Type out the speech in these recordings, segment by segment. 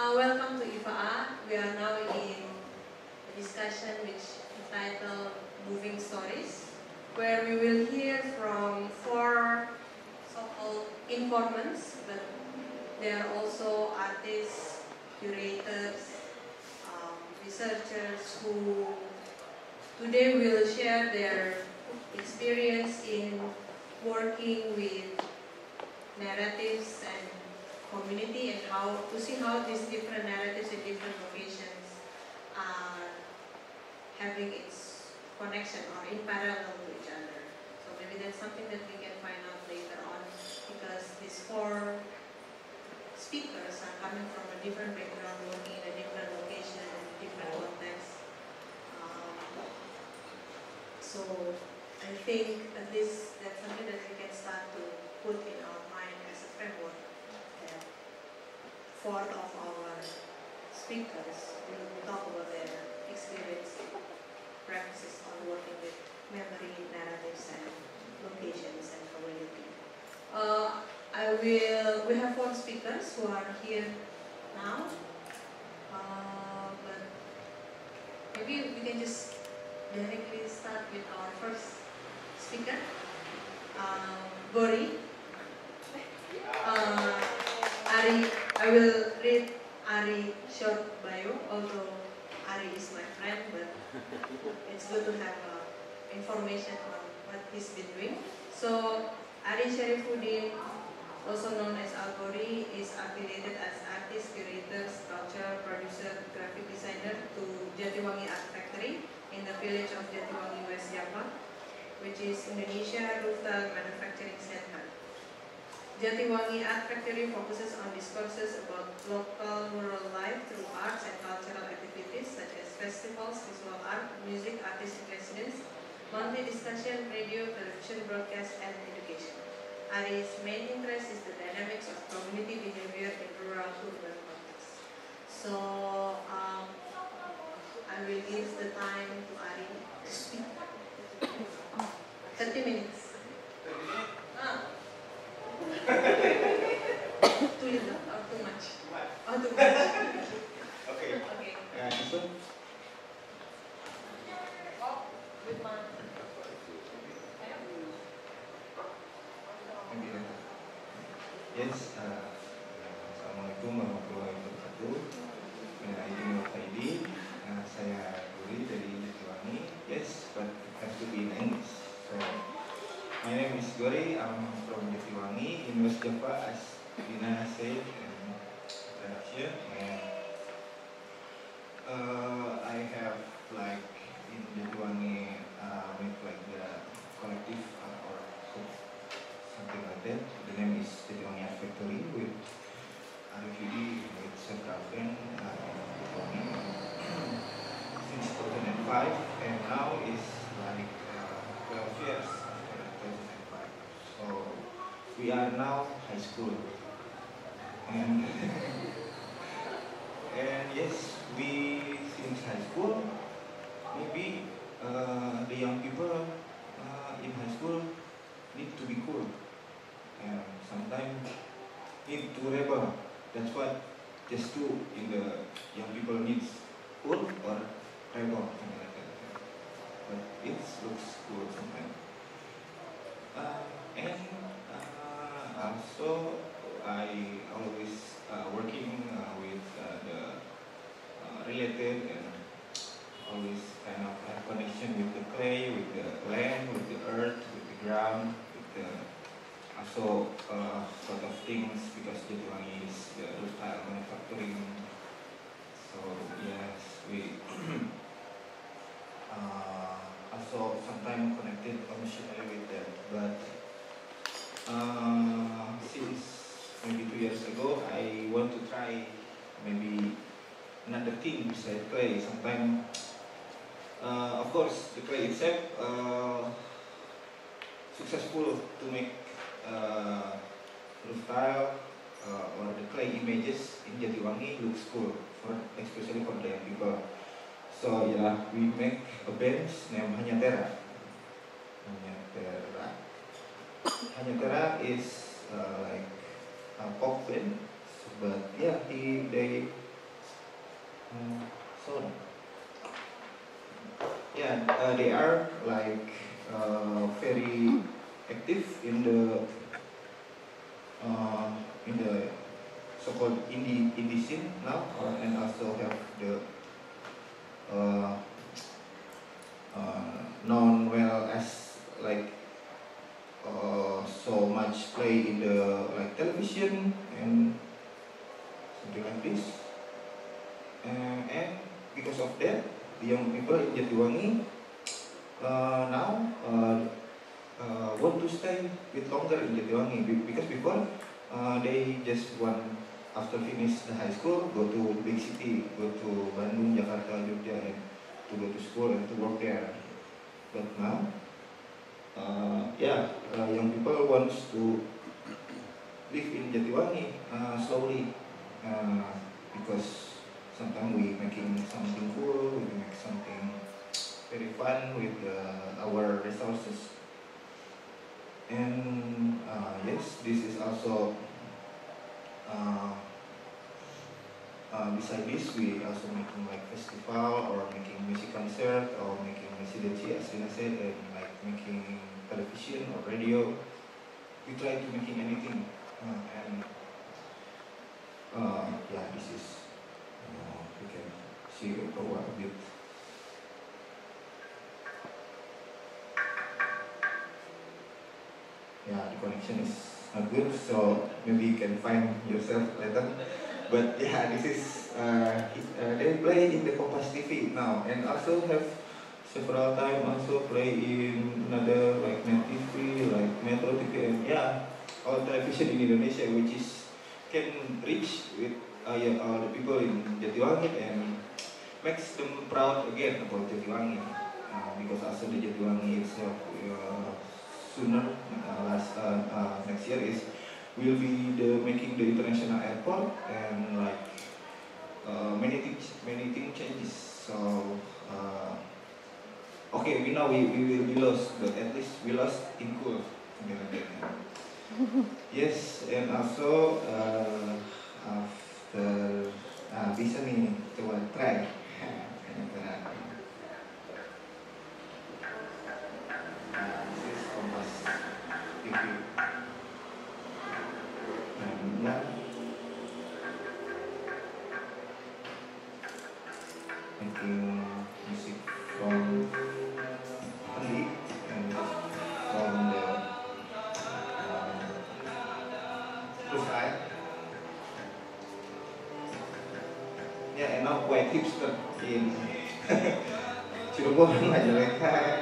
Uh, welcome to IVAA. We are now in a discussion which entitled Moving Stories, where we will hear from four so-called informants, but they are also artists, curators, um, researchers who today will share their experience in working with narratives and community and how to see how these different narratives in different locations are having its connection or in parallel to each other. So maybe that's something that we can find out later on because these four speakers are coming from a different background, working in a different location and different context. Um, so I think at least that's something that we can start to put in our mind as a framework. Four of our speakers will talk about their experience, practices on working with memory, narratives, and locations and community. Uh, I will. We have four speakers who are here now, uh, but maybe we can just directly start with our first speaker, Gori. Uh, Ari, I will read Ari short bio, although Ari is my friend, but it's good to have uh, information on what he's been doing. So, Ari Sharifuddin, also known as Al Gori, is affiliated as artist, curator, sculptor, producer, graphic designer to Jatiwangi Art Factory in the village of Jatiwangi, West Java, which is Indonesia Rooftop Manufacturing Center. Jatiwangi Art Factory focuses on discourses about local rural life through arts and cultural activities such as festivals, visual art, music, artistic residence, monthly discussion, radio, television broadcast, and education. Ari's main interest is the dynamics of community behavior in rural urban context. So, um, I will give the time to Ari to speak. 30 minutes. Ah. Or too much? Too much. Okay. Okay. Uh? Oh, with later. Yes, uh, Assalamualaikum warahmatullahi wabarakatuh. Minal aidin uh, Saya Guri dari Jatiwangi. Yes, but it has to be in English. So, my name is Gori. I'm in West Java, as Dina said in introduction. And uh, I have like in Jatiwangi uh, with like the collective uh, or something like that. The name is Jatiwangi Art Factory with Arief Yudi with several friends uh, in since 2005 and now is like uh, 12 years after 2005. So we are now high school. And, and yes, we since high school, maybe uh, the young people uh, in high school need to be cool and sometimes need to rebel. That's what just two in the young people needs cool or rebel. But it looks cool sometimes. Uh, and uh, also I always uh, working uh, with uh, the uh, related and always kind of have connection with the clay, with the land, with the earth, with the ground, with the also uh, sort of things because Jatiwangi is the style manufacturing. So yes, we uh, also sometimes connected emotionally with that. But another thing besides clay. Sometimes, uh, of course, the clay itself uh, successful to make uh, tile uh, or the clay images in Jatiwangi looks cool, for, especially for the young people. So yeah, we make a band named Hanyatera. Hanyatera. Hanyatera is uh, like a pop band, but yeah, he they uh, so yeah, uh, they are like uh, very active in the uh, in the so-called indie indie scene now, uh, and also have the uh, uh, known well as like uh, so much play in the like television and something like this. Uh, and because of that, the young people in Jatiwangi uh, now uh, uh, want to stay with longer in Jatiwangi be- because before uh, they just want after finish the high school go to big city, go to Bandung, Jakarta, Jogja, and to go to school and to work there. But now, uh, yeah, uh, young people wants to live in Jatiwangi uh, slowly uh, because sometimes we making something cool, we make something very fun with uh, our resources. And uh, yes, this is also uh, uh, this, we also making like festival or making music concert or making residency as Rina said and like making television or radio. We try to making anything uh, and uh, yeah, this is we can see what a bit. Yeah, the connection is good, so maybe you can find yourself later. But yeah, this is uh, uh, they play in the Kompas TV now, and also have several time also play in another like Net TV, like Metro TV, and yeah, all television in Indonesia, which is can reach with uh, yeah, all the people in Jatiwangi and makes them proud again about Jatiwangi, uh, because also the Jatiwangi itself uh, sooner uh, last uh, uh, next year is will be the making the international airport and like uh, many things many things changes. So uh, okay we know we, we will be lost but at least we lost in cool. Something like that yes and also uh, after uh, bisa nih coba try Nah, this is Kompas TV. And now, making music 我就很快为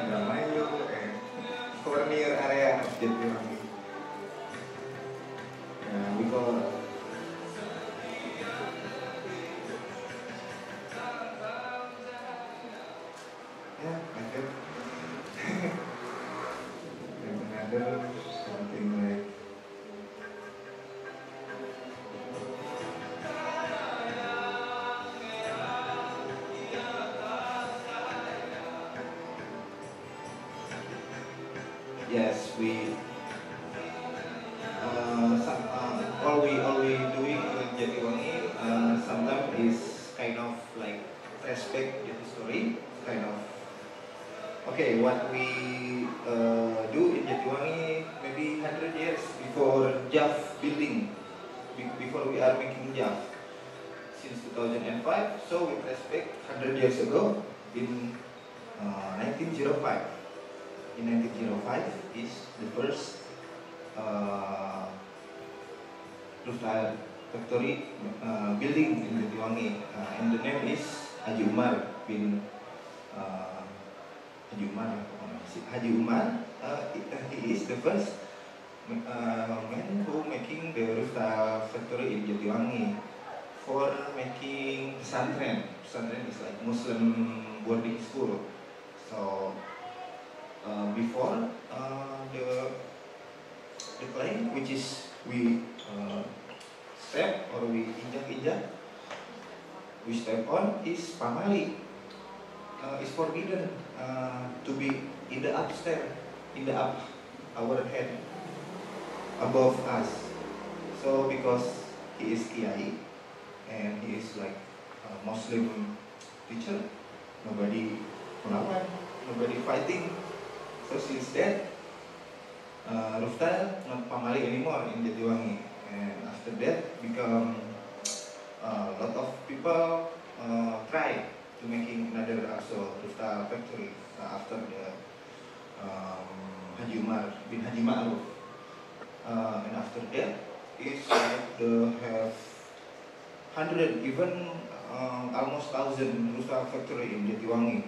even uh, almost thousand Rufta factory in Jatiwangi.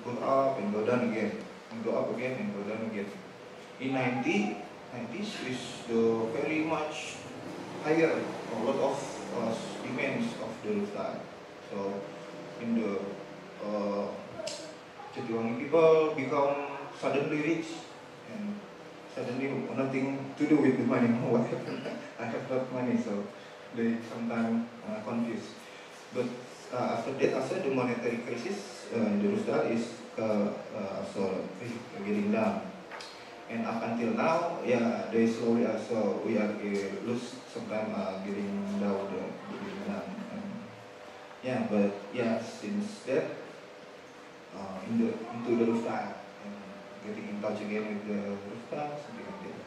Go up and go down again, and go up again and go down again. In 90, 90s is the very much higher, a lot of uh, demands of the Rufta. So in the uh, Jatiwangi people become suddenly rich and suddenly nothing to do with the money. What happened? I have not money, so they sometimes uh, confused. But uh, after that, after the monetary crisis, uh, the Rusda is uh, uh, also getting down. And up until now, yeah, they slowly also we are uh, lose sometimes uh, getting down, the, getting down. And, yeah, but yeah, since that, uh, in the into the rooftop and getting in touch again with the rooftop, something like that.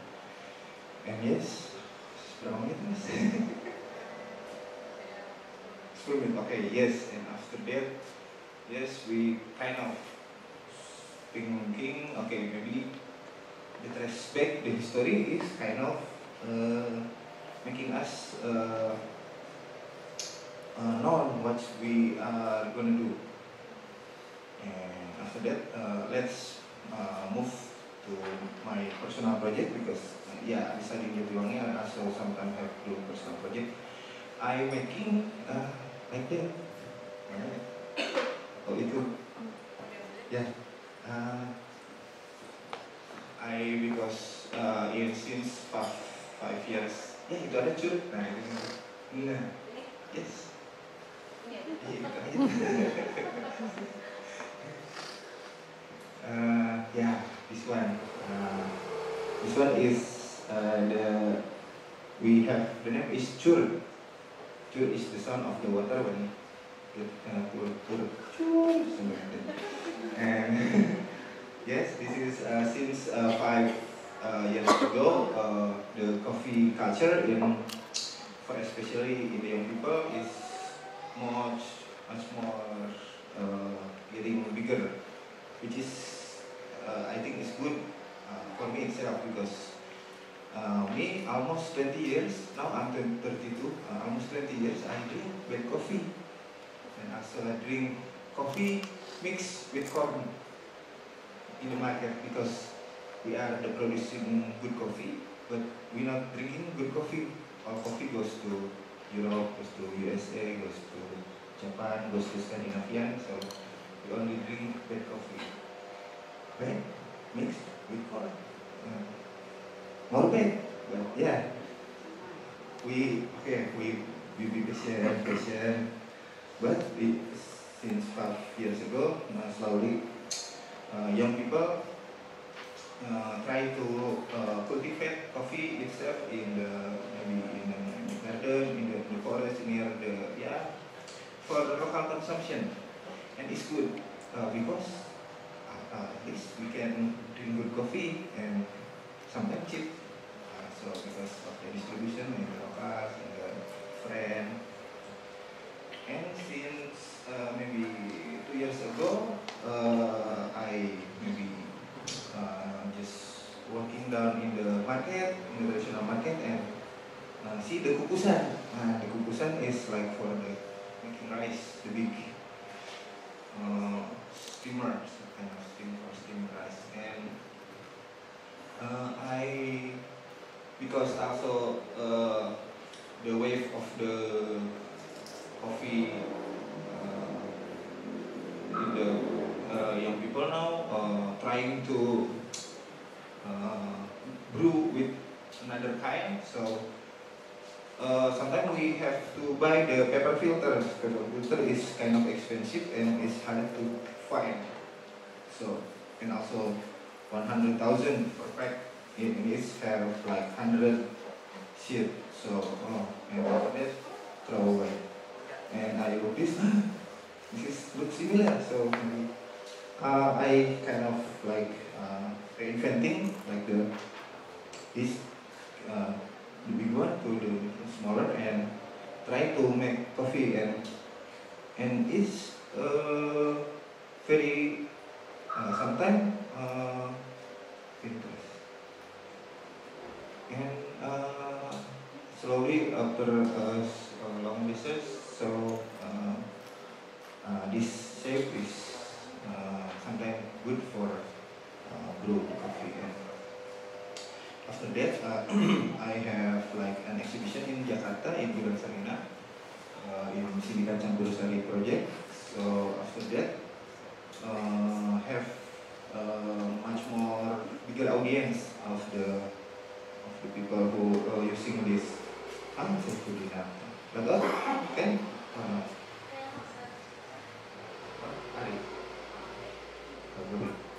And yes, menit mas? Menit, okay, yes. And after that, yes, we kind of thinking, okay, maybe the respect, the history is kind of uh, making us uh, uh, know what we are gonna do. And after that, uh, let's uh, move to my personal project because uh, yeah, in Jatiwangi, I also sometimes have do personal project. I making uh, like that. Mana ya? Oh itu, ya. Uh, I because uh, in since five, five years, ya itu ada cut. Nah itu, nah, yes. Iya, aja. Uh, yeah, this one. Uh, this one is uh, the we have the name is Chur. Chur is the son of the water when it pur, pur, chur, something like that. And yes, this is uh, since uh, five uh, years ago. Uh, the coffee culture in, for especially in the young people, is much much more uh, getting bigger which is I think is good for me itself because uh, me almost 20 years. Now I'm 32 uh, almost 20 years I drink black coffee. And also I drink coffee mixed with corn in the market because we are the producing good coffee. But we're not drinking good coffee. Our coffee goes to Europe goes to USA goes to Japan goes to Scandinavian so we only drink bad coffee. Bad mixed with corn. Uh, bad, but yeah. We okay, we we be patient, patient. But we, since five years ago, uh, slowly, uh, young people uh, try to uh, cultivate coffee itself in the maybe in the, in the garden, in the, the forest near the yeah for the local consumption and it's good uh, because uh, at least we can drink good coffee and sometimes cheap. So because of the distribution in the locals and the friend. And since uh, maybe two years ago, uh, I maybe uh, just working down in the market, in the traditional market, and uh, see the kukusan. Uh, the kukusan is like for the making rice, the big uh, steamer, kind of steam for steam rice. And uh, I, because also uh, the wave of the coffee uh, in the uh, young people now uh, trying to uh, brew with another kind, so uh, sometimes we have to buy the paper filters. Paper filter is kind of expensive and it's hard to find. So, and also 100,000 per pack. It have like 100 sheet. So, oh, and after throw away. And I notice, this is looks similar. So uh, I kind of like uh, reinventing like the this uh, the big one to the smaller and try to make coffee and and it's uh, very uh, sometimes uh, and uh, slowly after uh, uh, long research so uh, uh, this shape is uh, sometimes good for uh, brew coffee. And after that uh, I have like an exhibition in Jakarta in Bulan Sarina uh, in Sindikat Campur Sari project. So after that uh, have uh, much more bigger audience of the the people who are using this ah saya sudah dah Betul? kan uh, Ari Oh, boleh.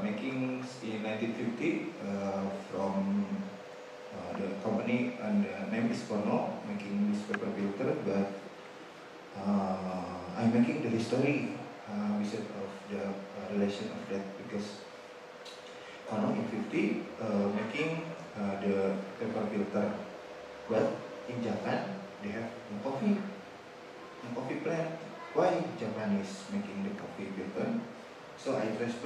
Uh, making in 1950 uh, from uh, the company and the name is Kono making this paper filter but uh, I'm making the history uh, of the uh, relation of that because Kono in 50 uh, making uh, the paper filter but in Japan they have no coffee no coffee plant. Why Japan is making the coffee filter so I back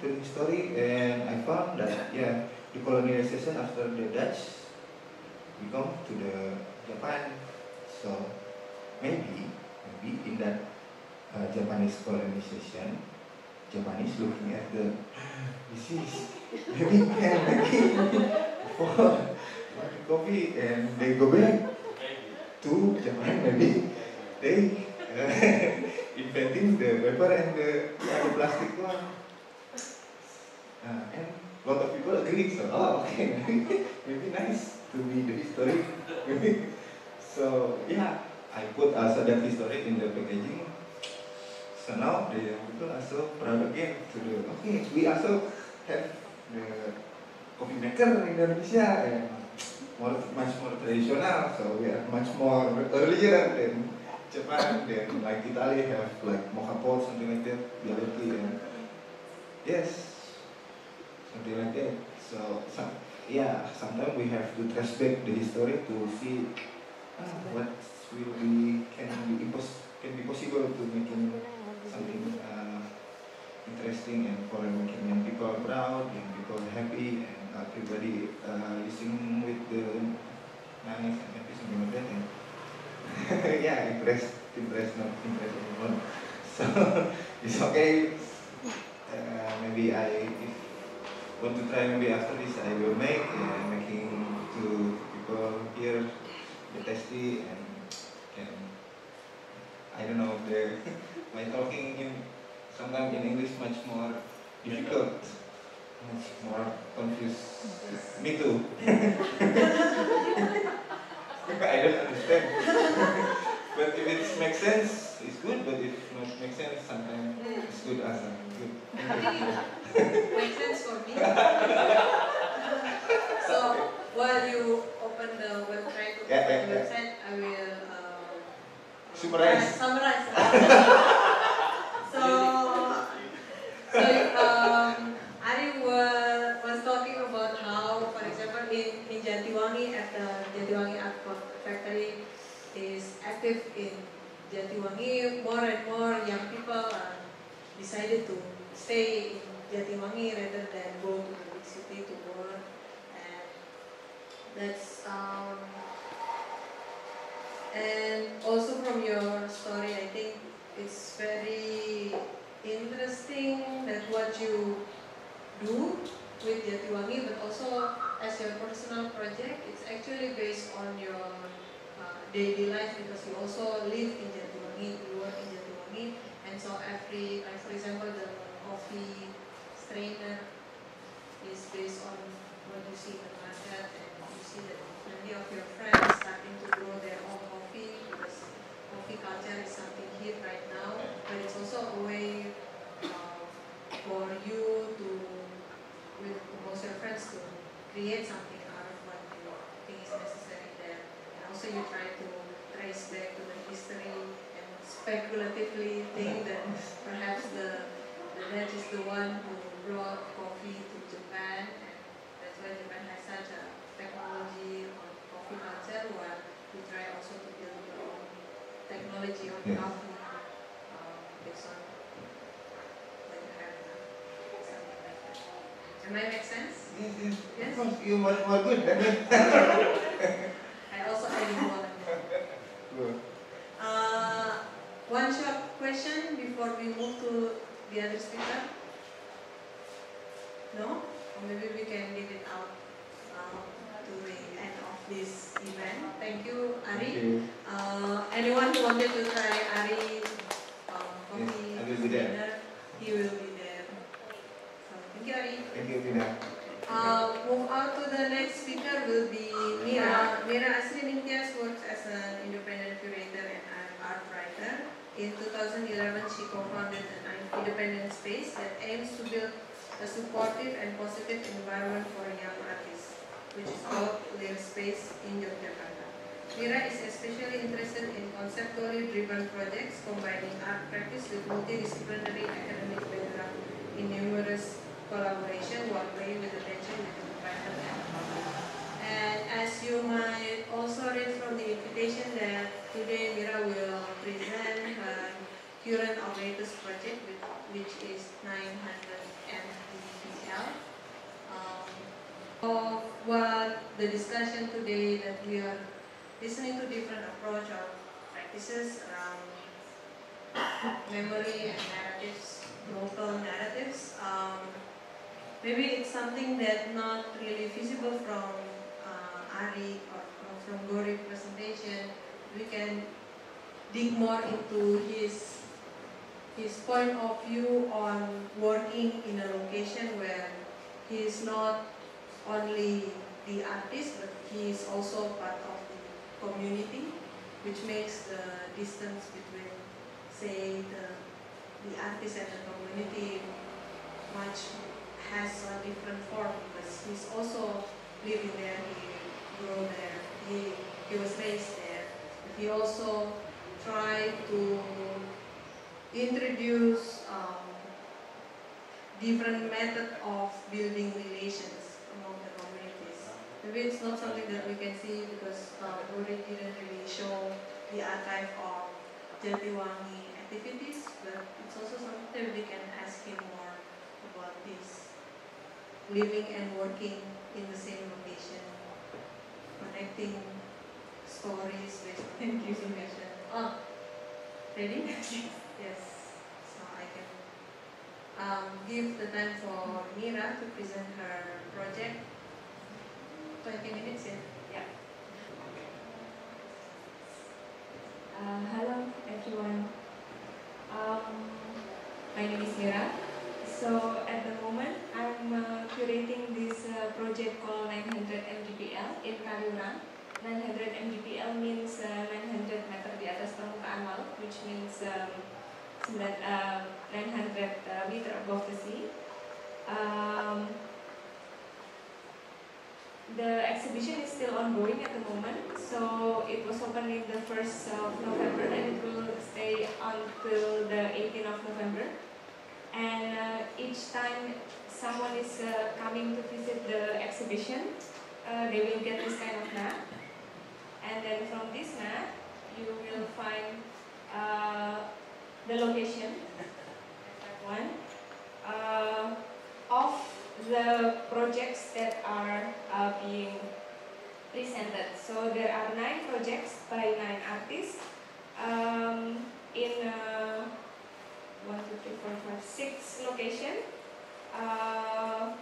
to the history and I found that yeah the colonization after the Dutch become to the Japan. So maybe maybe in that uh, Japanese colonization Japanese looking at the this is maybe can making for coffee and they go back to Japan maybe they inventing the paper and the, yeah, the plastic one. Uh, and a lot of people agree so oh okay. Maybe nice to be the history so yeah I put also that history in the packaging. So now the people also proud again to do okay we also have the coffee maker in Indonesia and more much more traditional so we are much more earlier than Japan than like Italy have like mocha pot something like that reality and yes something like that so some, yeah sometimes we have to back the history to see what will be can be impos- can be possible to making something uh, interesting and for making young people proud, young people happy, and everybody uh, listening with the nice and happy something like that. And yeah, impress, impress, not impress everyone. So it's okay. Uh, maybe I if want to try maybe after this I will make uh, making to people here the tasty and can I don't know the my talking in sometimes in English much more difficult much more confused me too I don't understand but if it makes sense it's good but if not makes sense sometimes it's good as a good. Makes sense for me. so while you open the web, try to Yeah, yeah, the yeah. I will um, Summarize. uh, summarize. so, so um, Ari was, was talking about how, for example, in, in Jatiwangi at the Jatiwangi Art Factory is active in Jatiwangi. More and more young people uh, decided to stay in Jatiwangi rather than go to the big city to work. And that's um, and also from your story, I think it's very interesting that what you do with Jatiwangi, but also as your personal project, it's actually based on your daily life because you also live in Jatiwangi, you work in Jatiwangi, and so every, like for example, the coffee strainer is based on what you see in the market, and you see that many of your friends starting to grow their own coffee because coffee culture is something here right now, but it's also a way uh, for you to, with most of your friends, to create something out of what you think is necessary also you try to trace back to the history and speculatively think that perhaps the, the Dutch is the one who brought coffee to Japan and that's why Japan has such a technology on coffee culture while we try also to build your own technology on Yes. coffee um, based on what you. Something like that. Am I make sense? Yes, yes. Yes. Of course, you much more good than me. I also adding more on Uh, one short question before we move to the other speaker. No? Or maybe we can leave it out um, to the end of this event. Thank you, Ari. Okay. Uh, anyone who wanted to try Ari um, coffee Yes, there. dinner, he will be there. So, thank you, Ari. Thank you, Tina. Uh, move on to the next speaker will be Mira. Mira Asri works as an independent curator and an art writer. In 2011, she co-founded an independent space that aims to build a supportive and positive environment for young artists, which is called LIR Space in Yogyakarta. Mira is especially interested in conceptually driven projects combining art practice with multidisciplinary academic background in numerous collaboration playing with the tension between the private and. As you might also read from the invitation that today Mira will present her current or latest project with, which is 900 MDPL. Um, of what the discussion today that we are listening to different approach of practices around memory and narratives, local narratives. Um, maybe it's something that not really visible from uh, Ari or, or from Gori presentation. We can dig more into his his point of view on working in a location where he is not only the artist but he is also part of the community which makes the distance between say the the artist and the community much has a different form because he's also living there, he grew there, he, he was raised there. He also tried to introduce um, different method of building relations among the communities. Maybe it's not something that we can see because Uri didn't really show the archive of Jatiwangi activities, but it's also something that we can ask him more about this living and working in the same location, connecting stories with information. Oh, ready? yes. So I can um, give the time for Mira to present her project. 20 minutes, yeah. Uh, hello everyone. Um, my name is Mira. So at the moment I'm uh, curating this uh, project called 900 mdpl in Kaliurang. 900 mdpl means uh, 900 meter di atas permukaan laut, which means um, 900 uh, meter above the sea. Um, the exhibition is still ongoing at the moment, so it was opened in the 1st of November and it will stay until the 18th of November. And uh, each time someone is uh, coming to visit the exhibition, uh, they will get this kind of map. And then from this map, you will find uh, the location, one, uh, of the projects that are uh, being presented. So there are nine projects by nine artists um, in one, two, three, four, five, six locations, uh,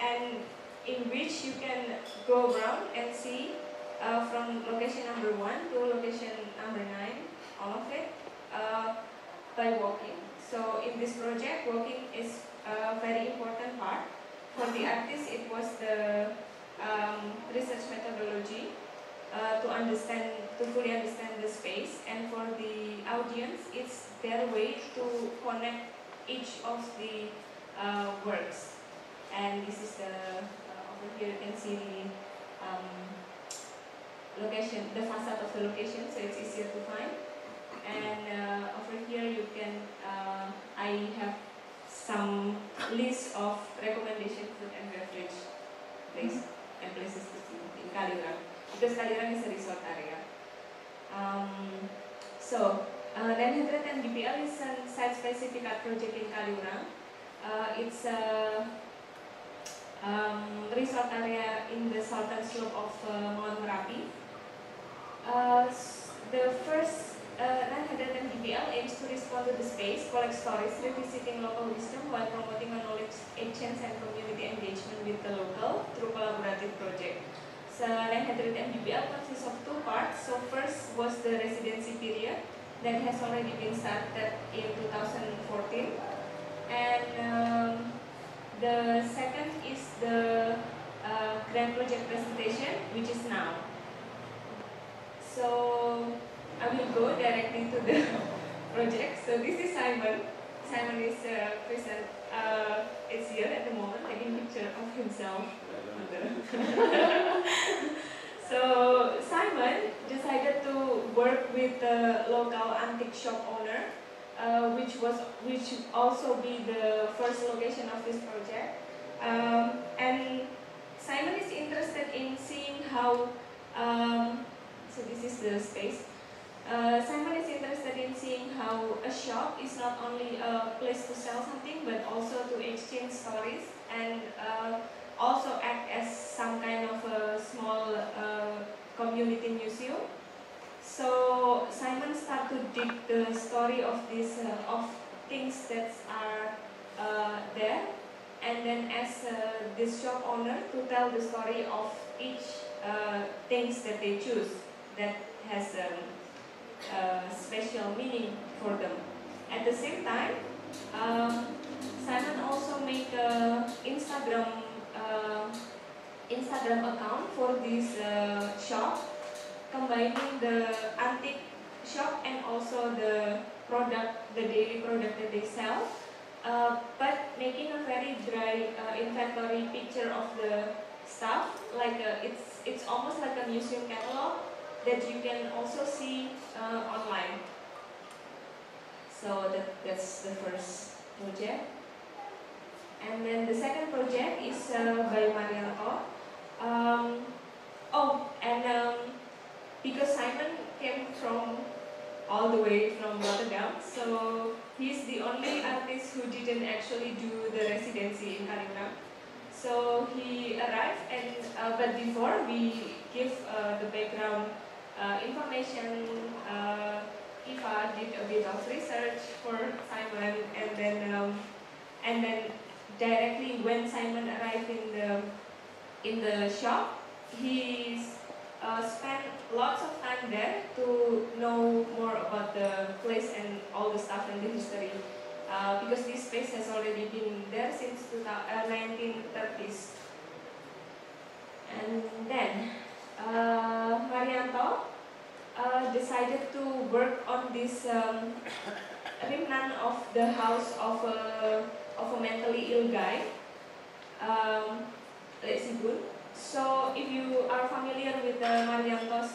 and in which you can go around and see uh, from location number one to location number nine, all of it, uh, by walking. So in this project, walking is a very important part. For the artist, it was the um, research methodology uh, to understand, to fully understand the space, and for the audience, it's their way to connect each of the uh, works. And this is the uh, over here you can see the um, location, the facade of the location, so it's easier to site-specific art project in Kaliurang. Uh, it's a um, resort area in the southern slope of uh, Mount Merapi. Uh, the first uh, 900 MDPL aims to respond to the space, collect stories, revisiting local wisdom while promoting a knowledge exchange and community engagement with the local through collaborative project. So 900 MDPL consists of two parts. So first was the residency period that has already been started in 2014. And um, the second is the uh, grand project presentation, which is now. So I will go directly to the project. So this is Simon. Simon is uh, present. Uh, is here at the moment, taking picture of himself. so Simon decided to work with the local antique shop owner, uh, which was which also be the first location of this project. Um, and Simon is interested in seeing how. Um, so this is the space. Uh, Simon is interested in seeing how a shop is not only a place to sell something, but also to exchange stories and uh, also act as some kind of a small uh, community museum. So Simon started to dig the story of this uh, of things that are uh, there, and then as uh, this shop owner to tell the story of each things that they choose that has um, uh, special meaning for them. At the same time, um, Simon also make a Instagram uh, Instagram account for this uh, shop, combining the antique shop and also the product, the daily product that they sell, uh, but making a very dry uh, inventory picture of the stuff. Like a, it's it's almost like a museum catalog that you can also see uh, online. So that, that's the first project. And then the second project is uh, by Marianto. Um, oh, and um, because Simon came from all the way from Rotterdam. So he's the only artist who didn't actually do the residency in Kaliurang. So he arrived, and uh, but before we give uh, the background uh, information, uh, Eva did a bit of research for Simon, and then um, and then directly when Simon arrived in the in the shop, he uh, spent lots of time there to know more about the place and all the stuff and the history. Uh, because this space has already been there since 1930s. And then uh, Marianto uh, decided to work on this um, remnant of the house of a, of a mentally ill guy, um, Sibun. So if you are familiar with the Marianto's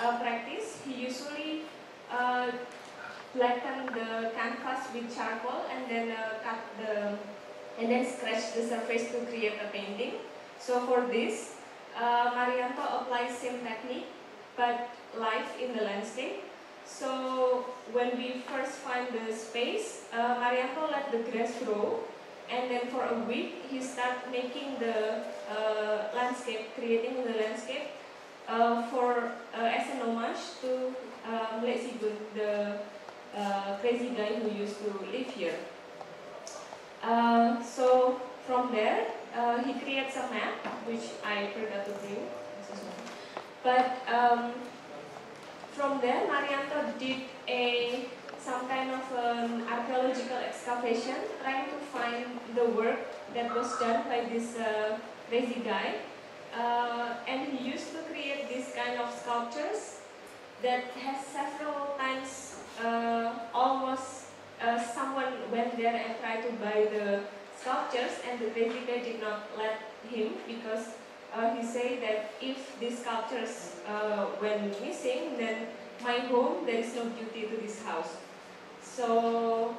uh, practice, he usually uh, flatten the canvas with charcoal and then uh, cut the and then scratch the surface to create a painting. So for this, uh, Marianto applies same technique but live in the landscape. So when we first find the space, uh, Marianto let the grass grow and then for a week he start making the uh, landscape, creating the landscape uh, for uh, as an homage to uh, Mlek the uh, crazy guy who used to live here. Uh, so from there, he creates a map, which I forgot to bring. But um, from there, Marianto did a some kind of an archaeological excavation, trying to find the work that was done by this uh, crazy guy. Uh, and he used to create these kind of sculptures that has several times uh, almost uh, someone went there and tried to buy the sculptures and the crazy guy did not let him because uh, he said that if these sculptures uh, went missing then my home there is no beauty to this house. So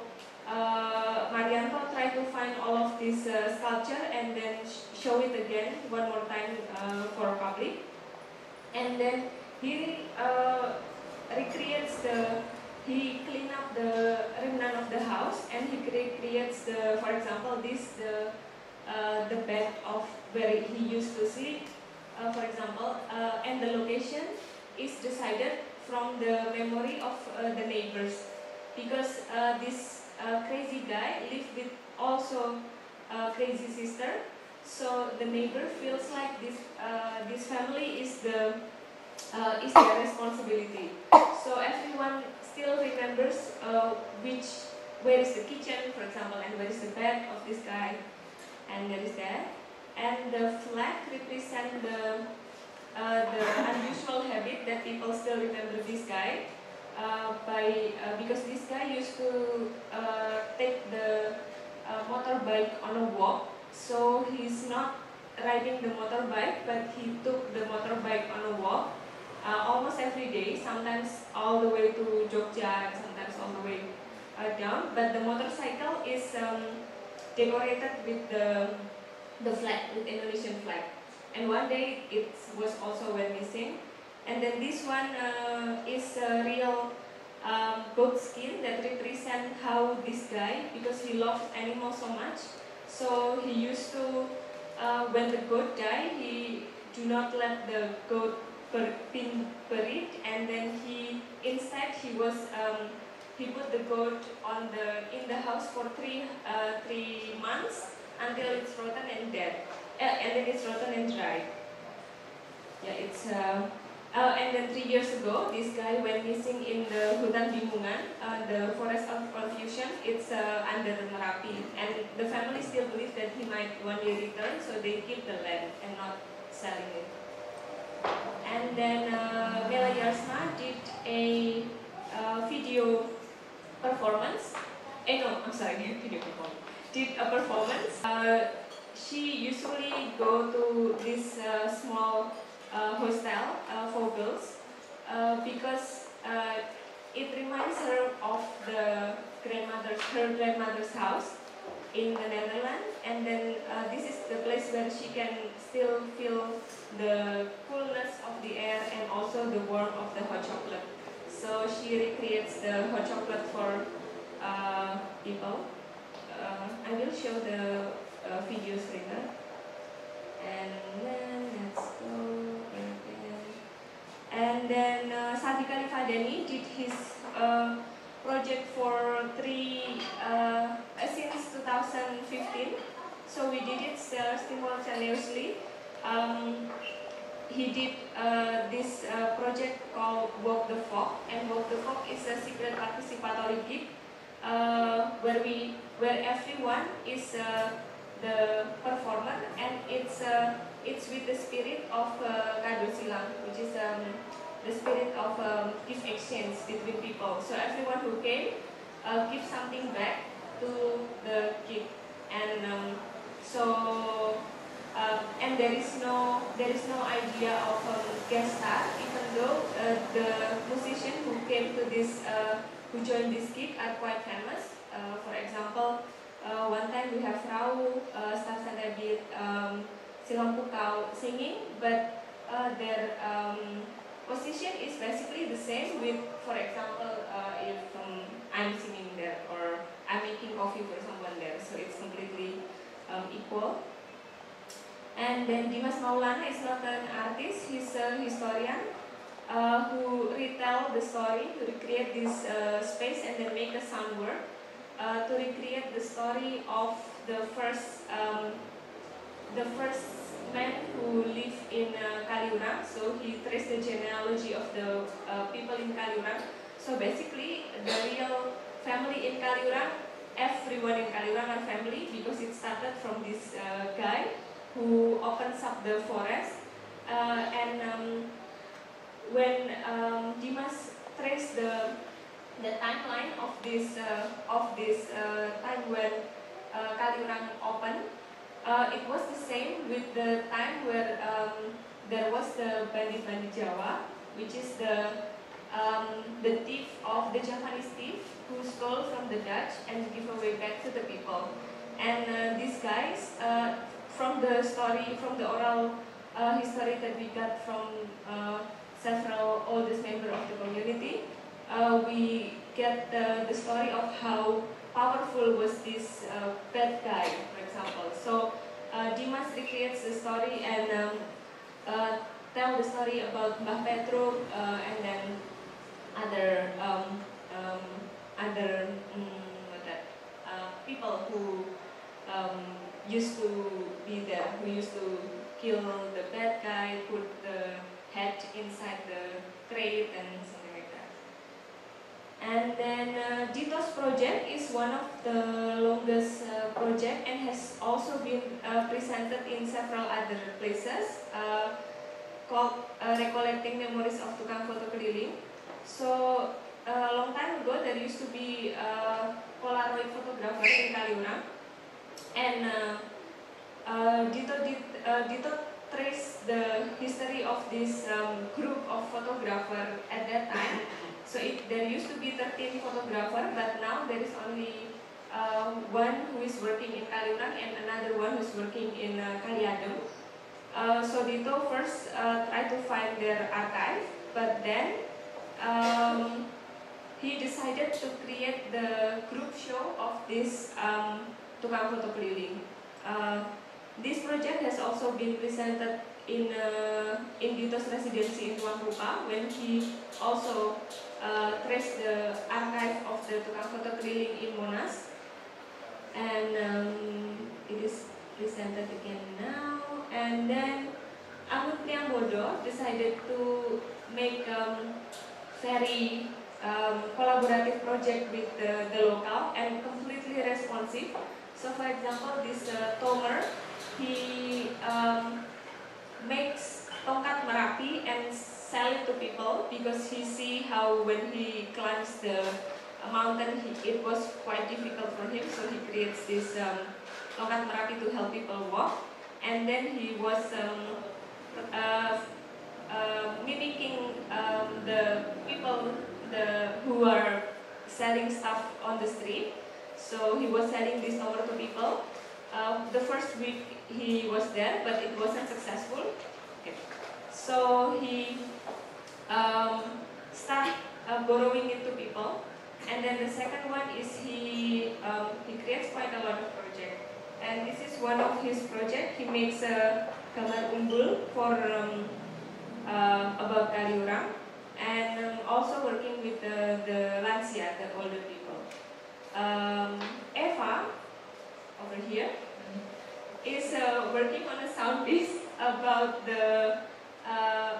uh, Marianto tried to find all of this uh, sculpture and then sh show it again one more time uh, for public. And then he uh, recreates the he clean up the remnant of the house and he creates the, for example, this the uh, the bed of where he used to sleep, uh, for example, uh, and the location is decided from the memory of uh, the neighbors. Because uh, this crazy guy lived with also a crazy sister, so the neighbor feels like this this family is the is their responsibility. So everyone still remembers which, where is the kitchen, for example, and where is the bed of this guy, and there is that. And the flag represents the, uh, the unusual habit that people still remember this guy, uh, by, uh, because this guy used to uh, take the uh, motorbike on a walk, so he's not riding the motorbike, but he took the motorbike on a walk uh, almost every day, sometimes all the way to Jogja and sometimes all the way down. But the motorcycle is um, decorated with the, the flag, with Indonesian flag. And one day it was also went missing. And then this one uh, is a real um, goat skin that represent how this guy, because he loves animals so much, so he used to, uh, when the goat died, he do not let the goat been buried and then he instead he was um, he put the goat on the in the house for three uh, three months until it's rotten and dead. Uh, and then it's rotten and dry. Yeah it's uh, uh, and then three years ago this guy went missing in the Hutan Bimungan uh, the forest of confusion it's uh, under Merapi and the family still believes that he might one day return so they keep the land and not selling it. And then uh, Mella Jaarsma did a uh, video performance. Eh no, I'm sorry, video performance. Did a performance. Uh, she usually go to this uh, small uh, hostel uh, for girls uh, because it reminds her of the grandmother's her grandmother's house in the Netherlands and then uh, this is the place where she can still feel the coolness of the air and also the warmth of the hot chocolate. So she recreates the hot chocolate for uh, people. Uh, I will show the uh, videos later. And then let's go. And then, uh, Sadi Kalifadani did his uh, project for three uh, since 2015. So we did it simultaneously. Um, he did uh, this uh, project called Walk the Folk, and Walk the Folk is a secret participatory gig uh, where we where everyone is uh, the performer, and it's uh, it's with the spirit of uh, Kado Silang, which is um, the spirit of um, gift exchange between people. So everyone who came uh, give something back to the gig, and um, so um, and there is no there is no idea of um, guest star, even though uh, the musician who came to this uh, who joined this gig are quite famous. Uh, for example, uh, one time we have Rau, uh, Stafsan David, um, Silang Pukau singing, but uh, their um, position is basically the same with, for example, uh, if um, I'm singing there or I'm making coffee for someone there, so it's completely um, equal. And then Dimas Maulana is not an artist, he's a historian uh, who retell the story, to recreate this uh, space and then make a sound work, uh, to recreate the story of the first um, the first man who lived in uh. So he traced the genealogy of the uh, people in Kaliurang. So basically, the real family in Kaliurang, everyone in Kaliurang are family because it started from this uh, guy who opens up the forest. Uh, and um, when um, Dimas traced the the timeline of this uh, of this uh, time when uh, Kaliurang opened, uh, it was the same with the time where um, there was the bandit-bandit Jawa, which is the um, the thief of the Japanese thief who stole from the Dutch and give away back to the people. And uh, these guys, uh, from the story, from the oral uh, history that we got from uh, several oldest members of the community, uh, we get the, the story of how powerful was this uh, bad guy, for example. So uh, Dimas recreates the story and um, uh, tell the story about Mbah Petro uh, and then other um, um, other mm, what that, uh, people who um, used to be there, who used to kill the bad guy, put the head inside the crate and something like that. And then uh, Dito's project is one of the longest uh, project and has also been uh, presented in several other places uh, called uh, Recollecting Memories of Tukang Foto Keliling. So a long time ago there used to be a Polaroid photographer in Kaliurang and uh, uh, Dito, uh, Dito traced the history of this um, group of photographer at that time. So it, there used to be 13 photographer, but now there is only uh, one who is working in Kaliurang and another one who is working in uh, Kaliadem. Uh, so Dito first uh, tried to find their archive, but then um, he decided to create the group show of this um, Tukang Foto Keliling. Uh, this project has also been presented in uh, in Dito's residency in Wampuka when he also uh, traced the archive of the Tukang Foto Keliling in Monas. And um, it is presented again now. And then Angun Priambodo decided to make um, very um, collaborative project with the, the local and completely responsive. So for example, this uh, Tomer, he um, makes tongkat merapi and sell it to people because he see how when he climbs the mountain, he, it was quite difficult for him. So he creates this um, tongkat merapi to help people walk. And then he was um, uh, uh, mimicking um, the people the, who are selling stuff on the street. So he was selling this over to people. Uh, the first week he was there, but it wasn't successful. Okay. So he um, start uh, borrowing it to people. And then the second one is he um, he creates quite a lot of projects. And this is one of his projects. He makes a gambar umbul for um, uh, about Kaliurang, and um, also working with the, the lansia, the older people. Um, Eva, over here, is uh, working on a sound piece about the uh,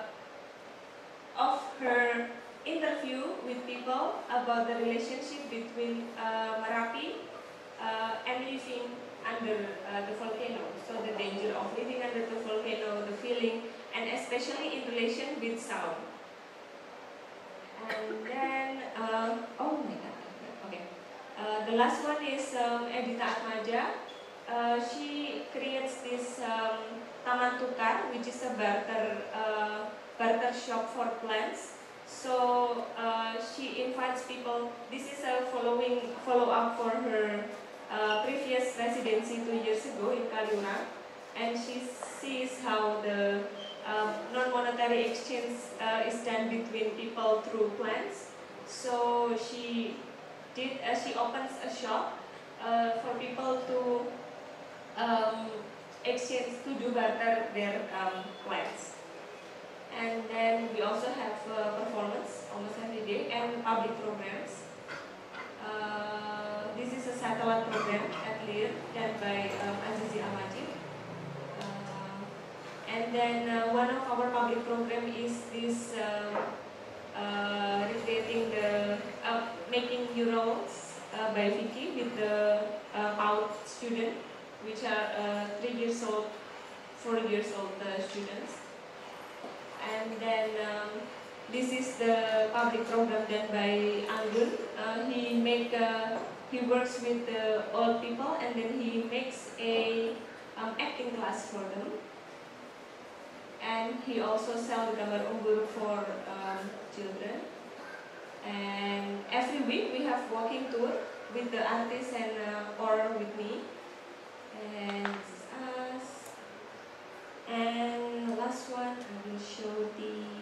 of her interview with people about the relationship between uh, Merapi uh, and living under uh, the volcano. So the danger of living under the volcano, the feeling, and especially in relation with sound. And then, uh, oh my god. Uh, the last one is um, Edita Atmaja. Uh, she creates this um, Taman Tukar, which is a barter uh, barter shop for plants. So uh, she invites people. This is a following follow up for her uh, previous residency two years ago in Kaliurang, and she sees how the um, non-monetary exchange is done between people through plants. So she did. Uh, she opens a shop uh, for people to um, exchange to do barter their um, plants. And then we also have uh, performance almost every day and public programs. Uh, this is a satellite program at LIR done by um, Azizi Amajid. Uh, and then uh, one of our public program is this uh, the uh, making murals uh, by Vicky with the uh, PAUD student, which are uh, three years old, four years old students. And then um, this is the public program done by Anggun. Uh, he make uh, he works with the old people and then he makes a um, acting class for them. And he also sell the gambar umbul for um, children. And every week we have walking tour with the artist and uh, or with me. And us. And last one, I will show the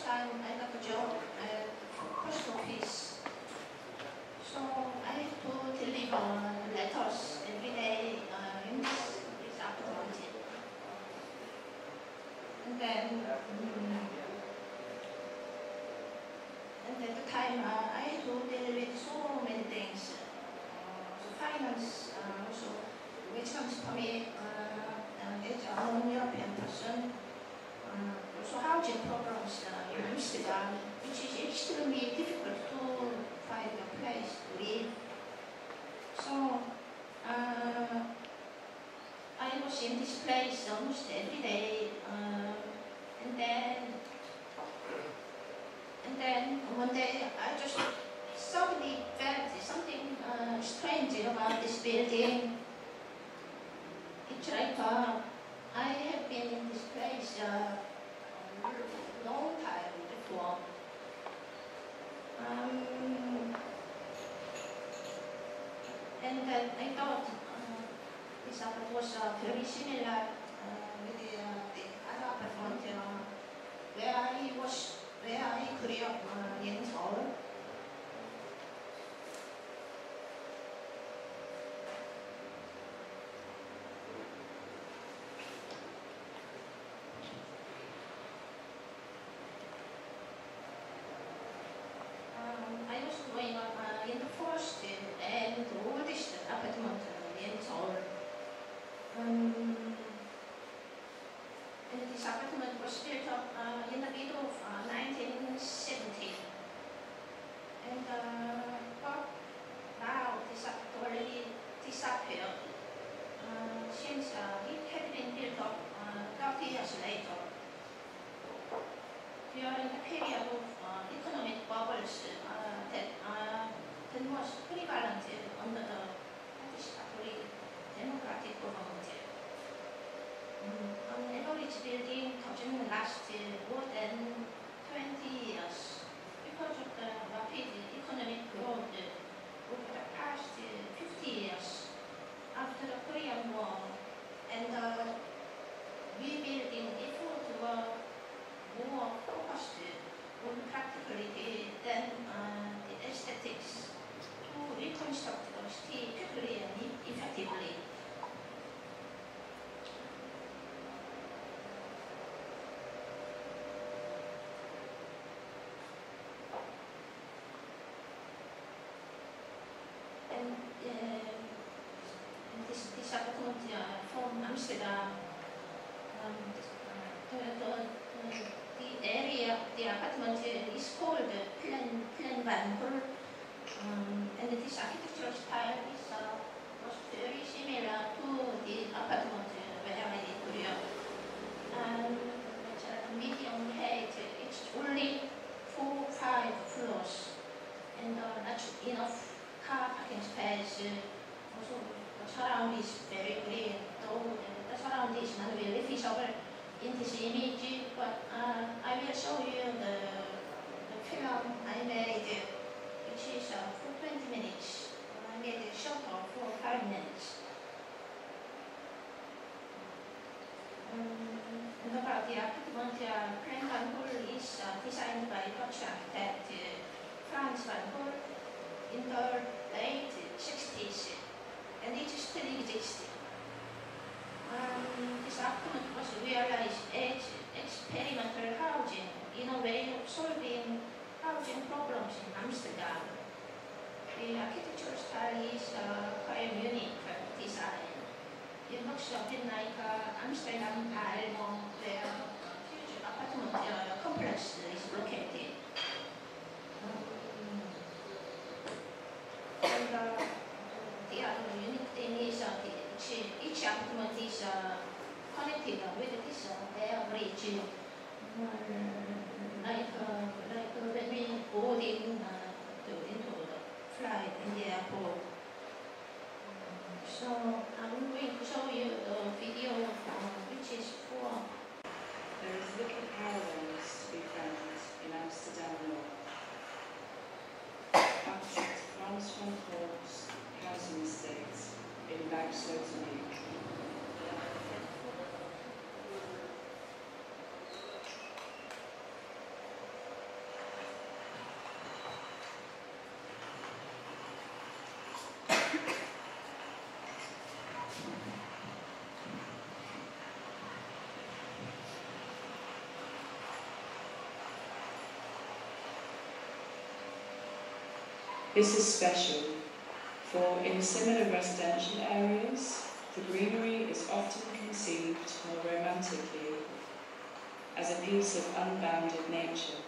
first time I got a job at post office. So I had to deliver letters every day uh, in this, this. And then, mm, and at the time uh, I had to deal with so many things. Uh, so finance uh, also, which comes to me uh, as a non-European person. Uh, also housing problems uh, in Amsterdam, which is extremely difficult to find a place to live. So uh, I was in this place almost every day, uh, and then and then one day I just suddenly felt something uh, strange about this building. It's like I have been in this place uh, long time before. Um, and then I thought uh, this was uh, very similar uh, with the, the other uh, where I was, where I grew up in Seoul. Still exists. Um, this apartment was realized as experimental housing in a way of solving housing problems in Amsterdam. The architectural style is uh, quite unique design. It looks a bit like uh, Amsterdam Almond, where huge apartment uh, complex is located. Um, and uh, the other unique thing is uh, the, uh, connected uh. Um, like, uh, like uh, uh, to, into the flight in the airport. So I'm going to show you the video uh, which is for There is little parallels to be found in Amsterdam North. Van Gogh's housing estates in Buikslotermeer. This is special, for in similar residential areas, the greenery is often conceived more romantically as a piece of unbounded nature.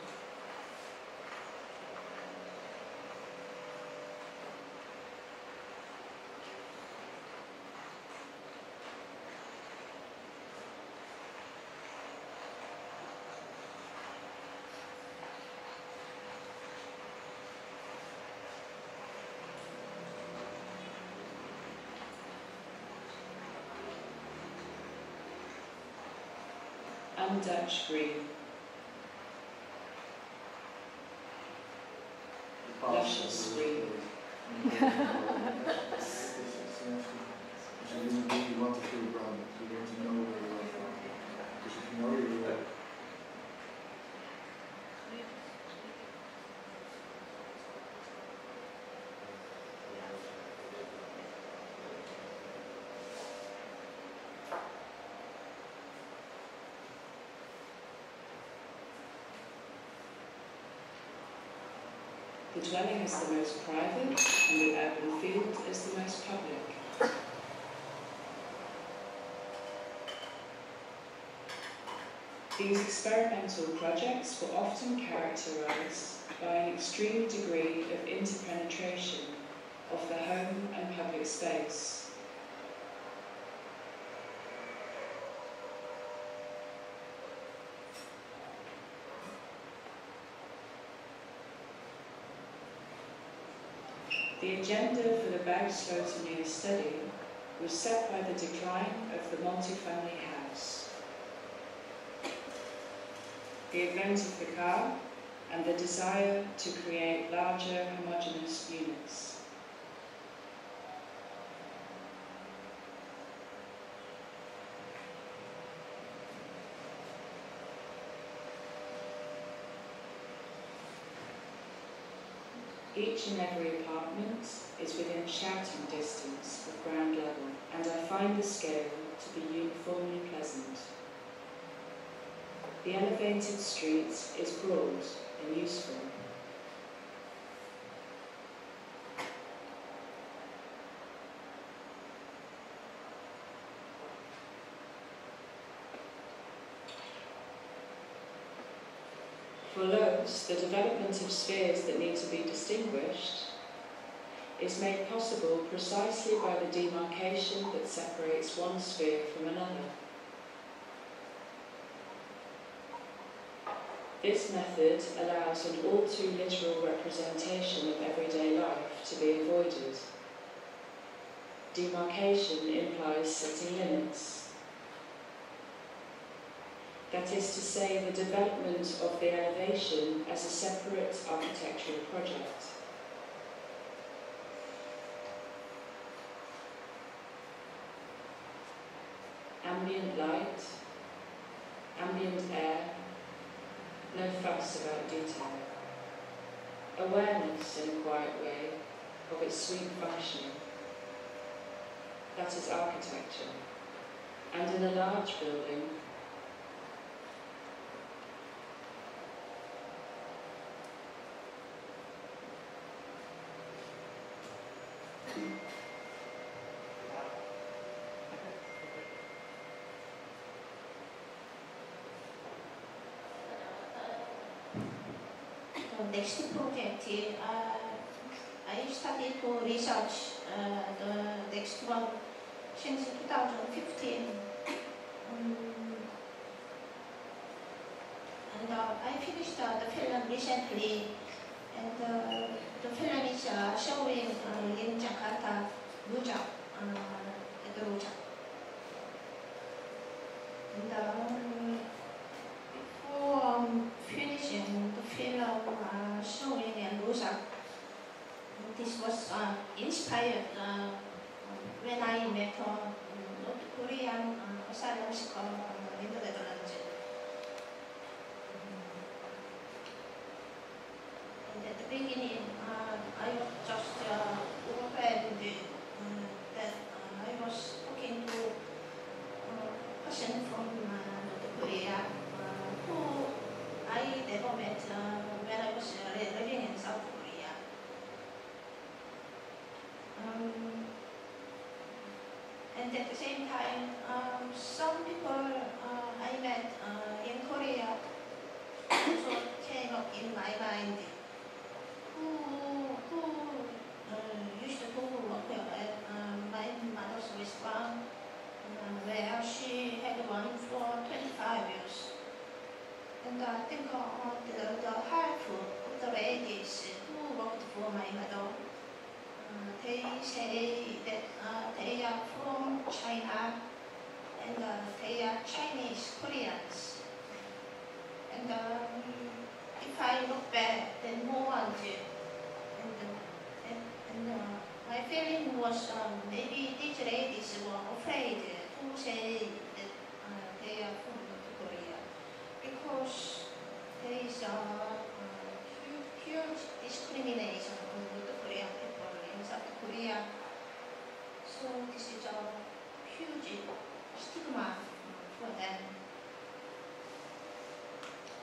Undutch green, luscious green. Which I really, really want to feel proud of. You want to know where you are from. Because if you know where you are, The dwelling is the most private and the urban field is the most public. These experimental projects were often characterised by an extreme degree of interpenetration of the home and public space. The agenda for the Buikslotermeer study was set by the decline of the multifamily house, the advent of the car, and the desire to create larger homogeneous units. Each and every apartment is within shouting distance of ground level, and I find the scale to be uniformly pleasant. The elevated street is broad and useful. For the development of spheres that need to be distinguished is made possible precisely by the demarcation that separates one sphere from another. This method allows an all too literal representation of everyday life to be avoided. Demarcation implies setting limits. That is to say, the development of the elevation as a separate architectural project. Ambient light, ambient air, no fuss about detail. Awareness in a quiet way of its sweet function. That is architecture. And in a large building, next project, uh, I started to research uh, the next one since 2015. Um, and uh, I finished the film recently, and uh, the film is uh, showing uh, in Jakarta, Rujak, uh, at Rujak. And um, before um, finishing the film uh, showing in Rujak, this was uh, inspired uh, when I met uh, North Korean uh, asylum seeker uh, in the Netherlands. And at the beginning, uh, I was just uh, overwhelmed uh, that uh, I was talking to uh, a person from uh, North Korea uh, who I never met uh, when I was uh, living in South Korea. and at the same time, um, some people uh, I met uh, in Korea also came up in my mind who, who uh, used to go work at um, my mother's restaurant uh, where she had one for 25 years. And I think uh, the, the half of the ladies who worked for my mother, uh, they say that uh, they are from China and uh, they are Chinese Koreans. And um, if I look back, then no one did. And, uh, and, and uh, my feeling was um, maybe these ladies were afraid to say that uh, they are from North Korea because there is a uh, hu- huge discrimination of North Korean people in South Korea. So this is a huge stigma for them.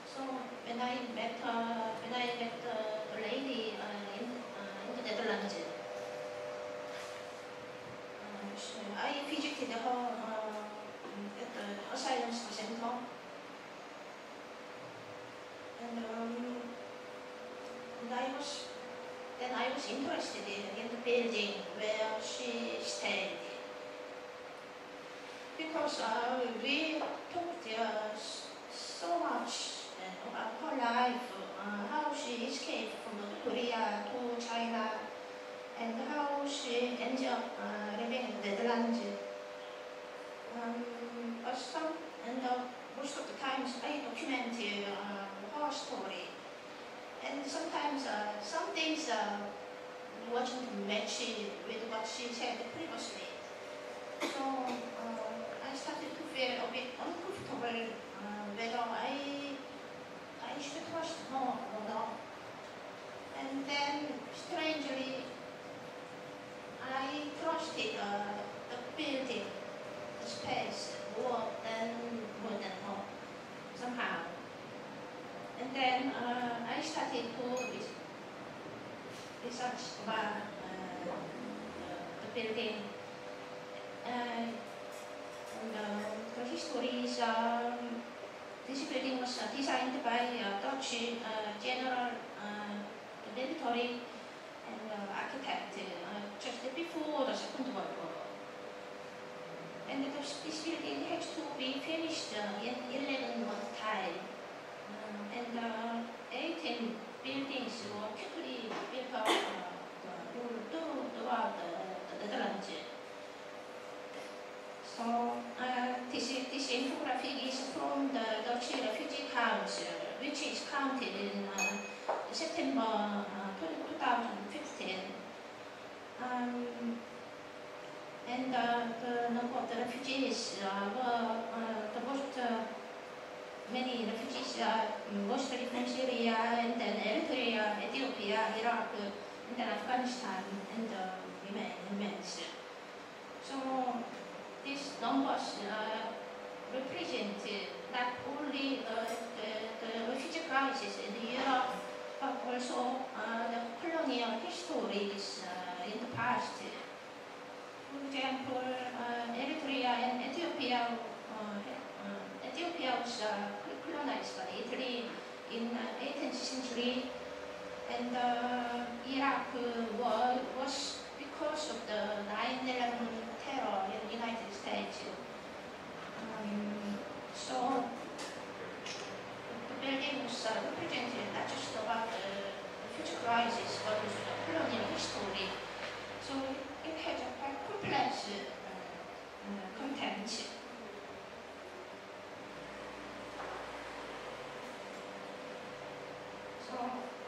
So when I met uh, when I met uh, lady uh, in, in the Netherlands, she, I visited her at the asylum center, and um, and I was then I was interested in, in the building where she stayed. Because we talked uh, so much her life, uh, how she escaped from Korea to China, and how she ended up uh, living in the Netherlands. Um, but some, and uh, most of the times I document uh, her story. And sometimes uh, some things uh, wasn't match with what she said previously. So uh, I started to feel a bit uncomfortable uh, whether I Should trust her or not. And then strangely, I trusted uh, the building, the space more than more than her somehow. And then uh, I started to res- research about uh, the, the building. Uh, and uh, the history is um, this building was uh, designed by uh, Dutch uh, general uh, military and uh, architect uh, just before the Second World War. And this, building had to be finished uh, in 11 months' time. Uh, and uh, 18 buildings were quickly built up uh, throughout the, the Netherlands. So uh, this, is- this infographic is from the Dutch Refugee Council, which is counted in uh, September uh, 2015. Um, and uh, the number of the refugees uh, were uh, the most uh, many refugees are mostly from Syria and then Eritrea, Ethiopia, Iraq, and then Afghanistan and uh, Yemen, Yemen. So these numbers uh, represent not only the, the, the refugee crisis in Europe, but also the colonial histories in the past. For example, Eritrea and Ethiopia, Ethiopia was colonized by Italy in uh, 18th century, and Iraq was, was because of the 9/11 terror in the United States. Um, so the building was uh, represented not just about the future crisis, but also the colonial history. So it had a quite complex uh, uh, content. So,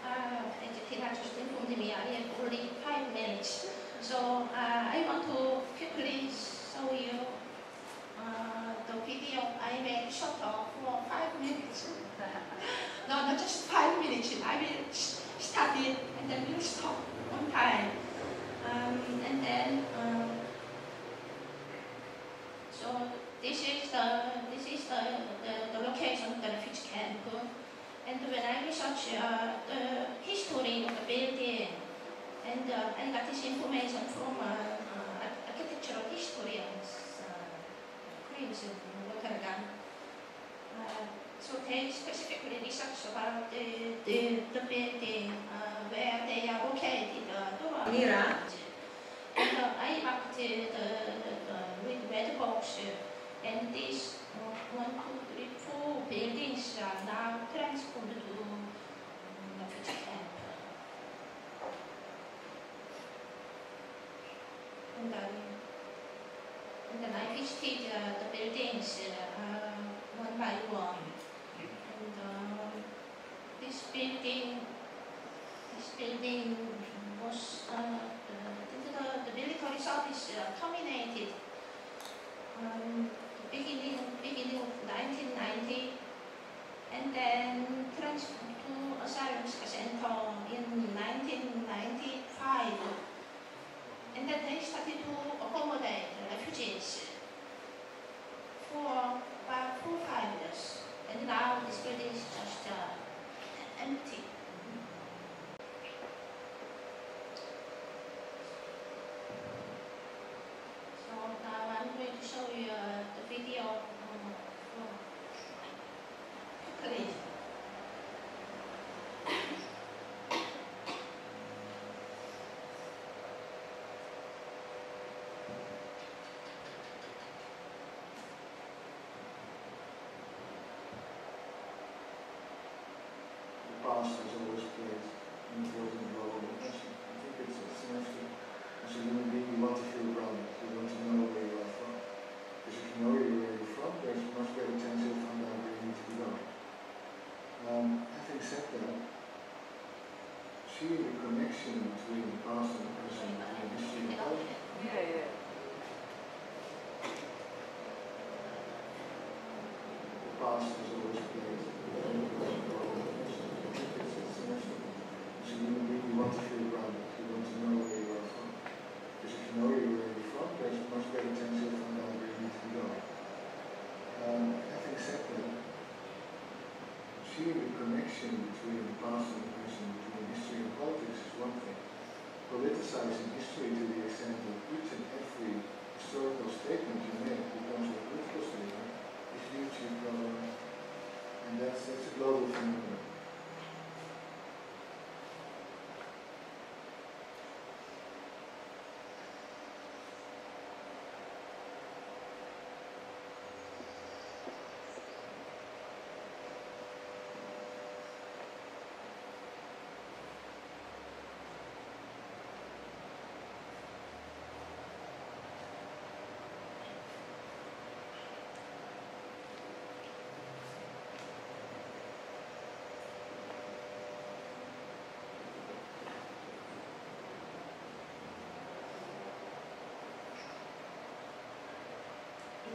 uh, as Tina just informed me, I have only five minutes. So uh, I want to shut off for five minutes. no, not just five minutes. I will start it and then we'll stop one time. Um, and then, um, so this is the this is the, the, the location of the can camp. And when I research uh, the history of the building, and uh, I got this information from uh, uh, architectural historians, uh, Koreans in uh, so take specifically research about the, the, the building uh, where they are located. Uh, Mira. And uh, I updated uh, with red box and these uh one, two, three, four buildings are now transformed to um, future camp. And, uh and then I visited uh the buildings uh, And uh, this building, this building was uh, the, the, military service uh, terminated. Um, the beginning, beginning of 1990, and then transferred to asylum center in 1995. And then they started to accommodate refugees for about four or five years, and now this building is just uh, empty.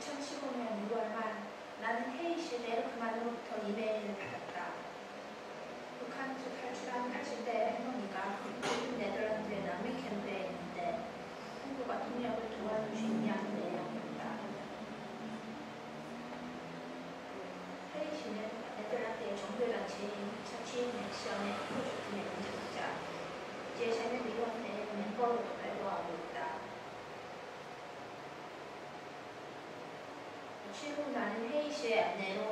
2015년 6월 말 나는 헤이 시대르크만으로부터 그 이메일 Yeah.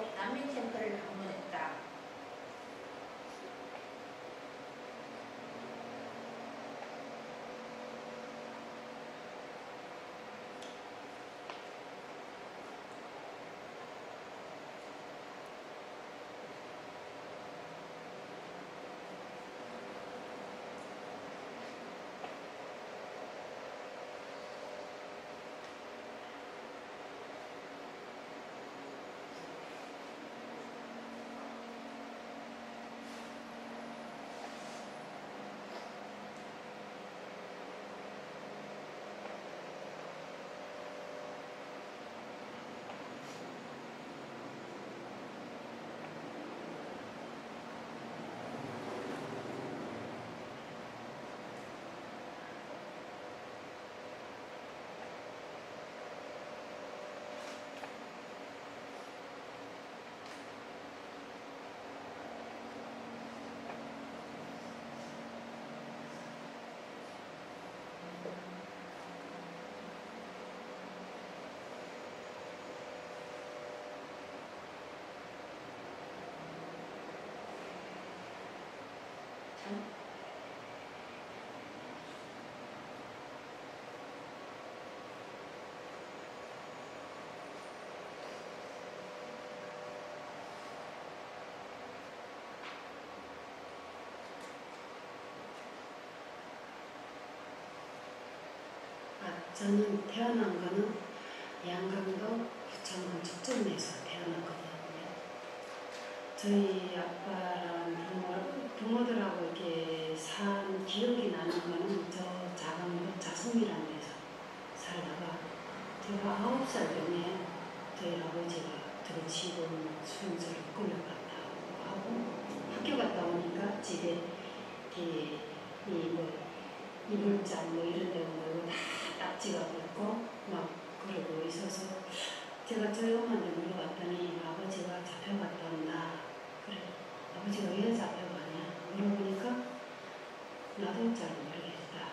저는 태어난 거는 양강도 부천군 축전에서 태어났거든요. 저희 아빠랑 부모, 부모들하고 이렇게 산 기억이 나는 거는 저 자강도 자성이라는 데서 살다가 제가 아홉 살 때에 저희 아버지가 들어치고 수용소를 끌려갔다고 하고 학교 갔다 오니까 집에 이렇게 이뭐 이불장 뭐 이런 데 오고 다딱 지가 붙고 막 그러고 있어서 제가 엄마한테 물어봤더니 아버지가 잡혀갔다 온다. 그래 아버지가 왜 잡혀가냐? 물어보니까 나도 잘 모르겠다.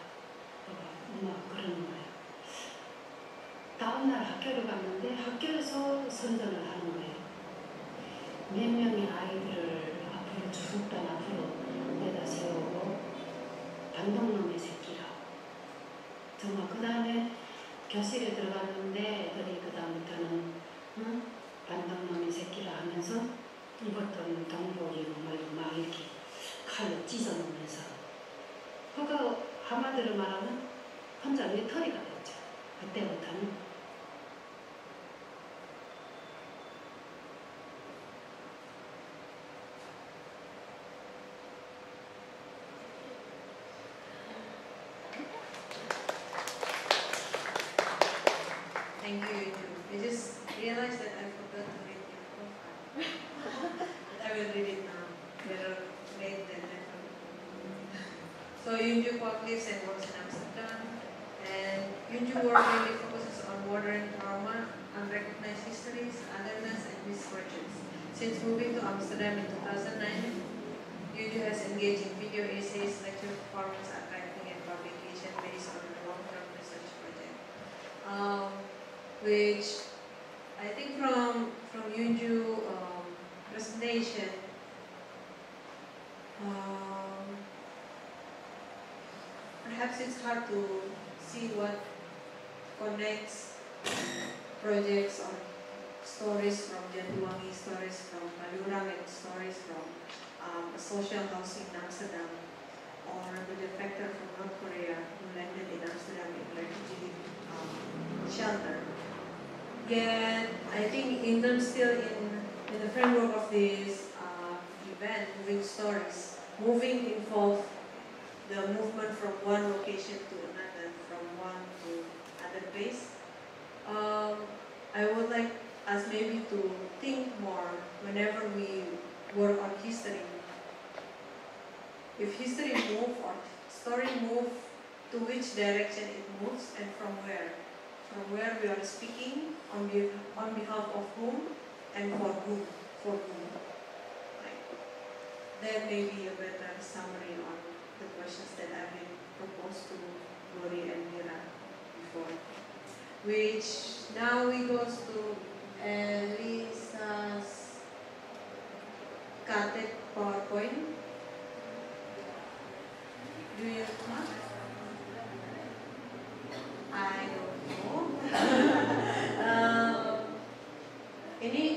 엄마가 그러는 거예요 다음날 학교를 갔는데 학교에서 선전을 하는 거예요. 몇 명의 아이들을 앞으로 주속단 앞으로 내다 세우고 새끼라. 정말 그 다음에 교실에 들어갔는데 애들이 그 다음부터는 응? 반동놈의 새끼라 하면서 입었던 동복이고 뭐막 이렇게 칼로 찢어놓으면서 그거 한마디로 말하면 혼자 외톨이가 됐죠. 그때부터는 social housing in Amsterdam, or the defector from North Korea who landed in Amsterdam in refugee um, shelter. Yet, I think in still in, in the framework of this uh, event, moving stories, moving involve the movement from one location to another, from one to other place. Um, I would like us maybe to think more whenever we work on history. If history move or story move, to which direction it moves and from where? From where we are speaking, on, be, on behalf of whom, and for whom, for whom. Like, there may be a better summary on the questions that I have proposed to Lori and Mira before. Which now we go to Elisa's cutted PowerPoint. Do? I don't know. um, ini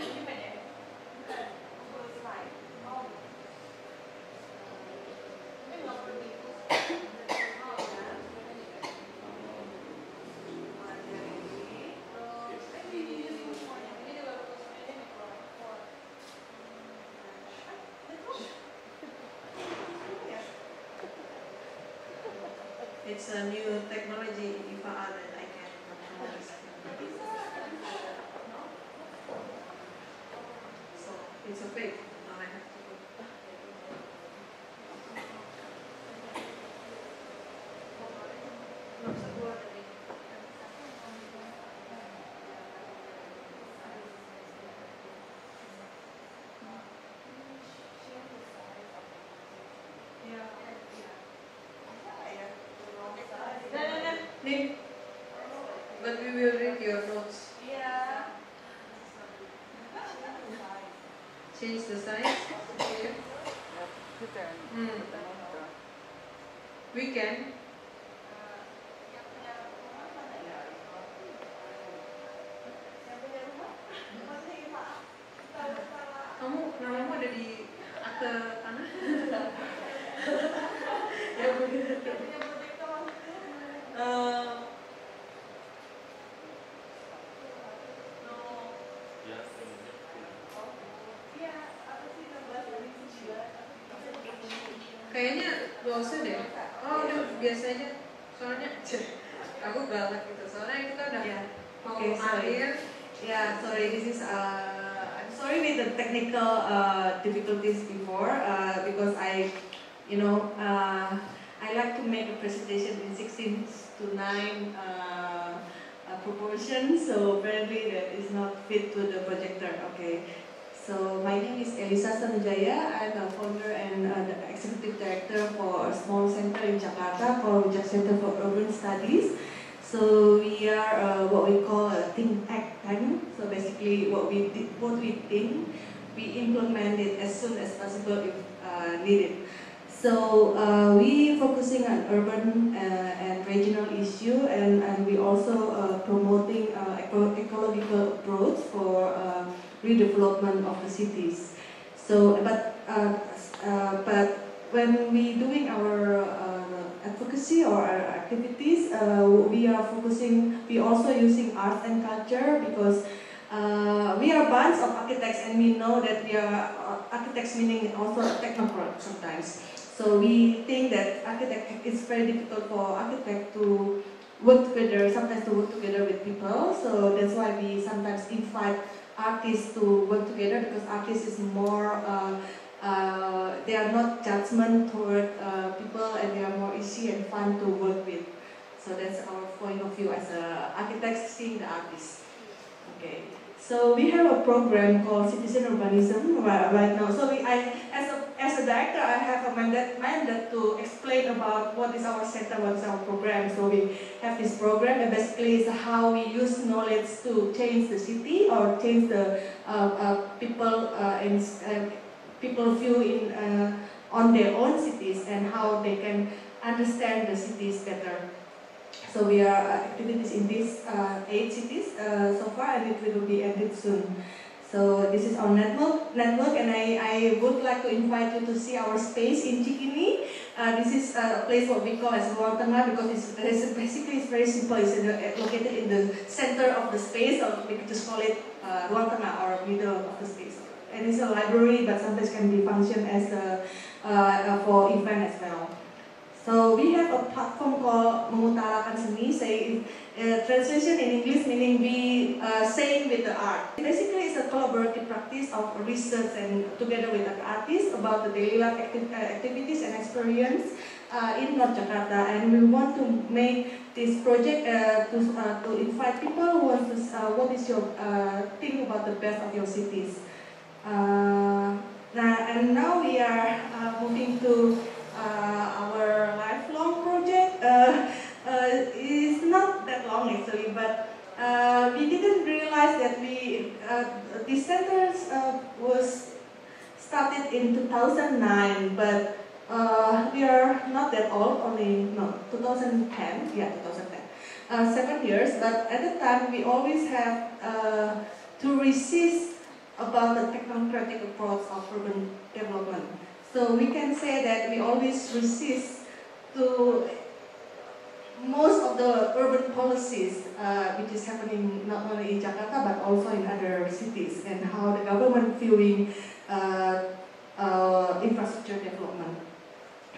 usah deh. Oh udah biasa aja. Soalnya aku galak gitu. Soalnya kita udah Yeah. mau Okay, akhir. Yeah, sorry, this is, uh, I'm sorry with the technical uh, difficulties before uh, because I, you know, uh, I like to make a presentation in 16 to 9 uh, uh, proportion, so apparently that is not fit to the projector. Okay, so my name is Elisa Sutanudjaja. I'm a founder and uh, the executive director for a small center in Jakarta called Rujak Center for Urban Studies. So we are uh, what we call a think act tank. So basically, what we did, what we think, we implement it as soon as possible if uh, needed. So uh, we focusing on urban uh, and regional issue, and, and we also uh, promoting uh, eco- ecological approach for uh, redevelopment of the cities. So, but uh, uh, but when we doing our uh, advocacy or our activities, uh, we are focusing. We also using art and culture because uh, we are bunch of architects, and we know that we are architects, meaning also technocrat sometimes. So we think that architect it's very difficult for architect to work together, sometimes to work together with people. So that's why we sometimes invite artists to work together because artists is more. Uh, uh, they are not judgment toward uh, people and they are more easy and fun to work with. So that's our point of view as a architects seeing the artist. Okay. So we have a program called Citizen Urbanism right, now. So we, I, as a as a director, I have a mandate, mandate to explain about what is our center, what is our program. So we have this program, and basically it's how we use knowledge to change the city or change the uh, uh, people uh, in uh, people view in uh, on their own cities and how they can understand the cities better. So we are uh, activities in these uh, eight cities uh, so far, and it will be ended soon. So this is our network, network, and I, I would like to invite you to see our space in Cikini. Uh, this is a place what we call as Ruang Tengah because it's, it's basically it's very simple. It's in the, located in the center of the space, or we could just call it uh, Tengah or middle of the space. And it's a library, but sometimes can be function as a uh, for event as well. So we have a platform called Memutarakan Seni, say uh, translation in English meaning we uh, saying with the art. Basically, it's a collaborative practice of research and together with the artists about the daily life acti- uh, activities and experience uh, in North Jakarta. And we want to make this project uh, to, uh, to invite people who want to, uh, what is your uh, about the best of your cities. Uh, and now we are uh, moving to our lifelong project. Uh, uh, it's not that long actually, but uh, we didn't realize that we uh, the centers uh, was started in 2009, but uh, we are not that old, only no 2010, yeah 2010, uh, seven years. But at the time, we always have uh, to resist about the technocratic approach of urban development. So we can say that we always resist to most of the urban policies uh, which is happening not only in Jakarta but also in other cities and how the government viewing uh, uh, infrastructure development.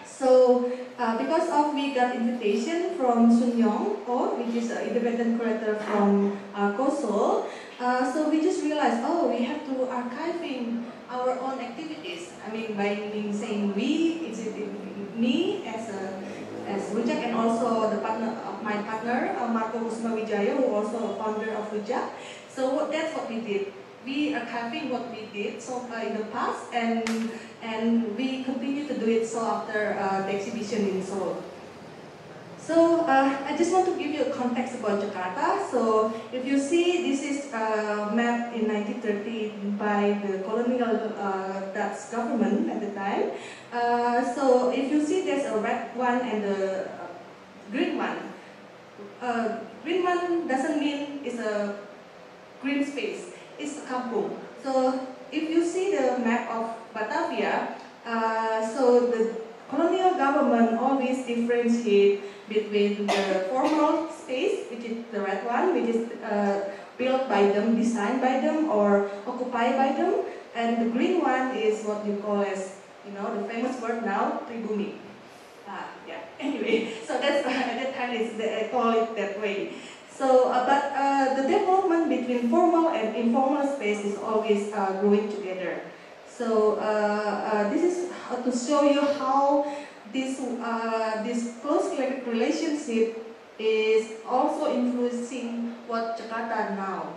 So uh, because of we got invitation from Sun Yong Ko, which is an independent curator from uh, Kosovo, uh, so we just realized, oh, we have to archiving our own activities. I mean, by meaning saying we, it's it, me as a as Rujak and also the partner of my partner uh, Marco Kusumawijaya, who also a founder of Rujak. So that's what we did. We are archiving what we did so far in the past, and and we continue to do it so after uh, the exhibition in Seoul. So uh, I just want to give you a context about Jakarta. So if you see, this is a map in 1930 by the colonial uh, Dutch government at the time. Uh, so if you see there's a red one and a uh, green one, uh, green one doesn't mean it's a green space, it's a kampung. So if you see the map of Batavia, uh, so the colonial government always differentiate between the formal space, which is the red one, which is uh, built by them, designed by them, or occupied by them, and the green one is what you call as, you know, the famous word now, pribumi. Ah, yeah. Anyway, so that's at that time they call it that way. So, uh, but uh, the development between formal and informal space is always uh, growing together. So uh, uh, this is to show you how this uh, this close relationship is also influencing what Jakarta now.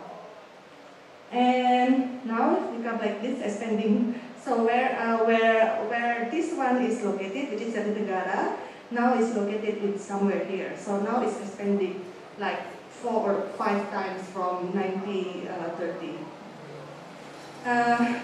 And now it become like this expanding. So where uh, where where this one is located, which is Jatinegara, now is located in somewhere here. So now it's expanding like four or five times from 1930. Uh,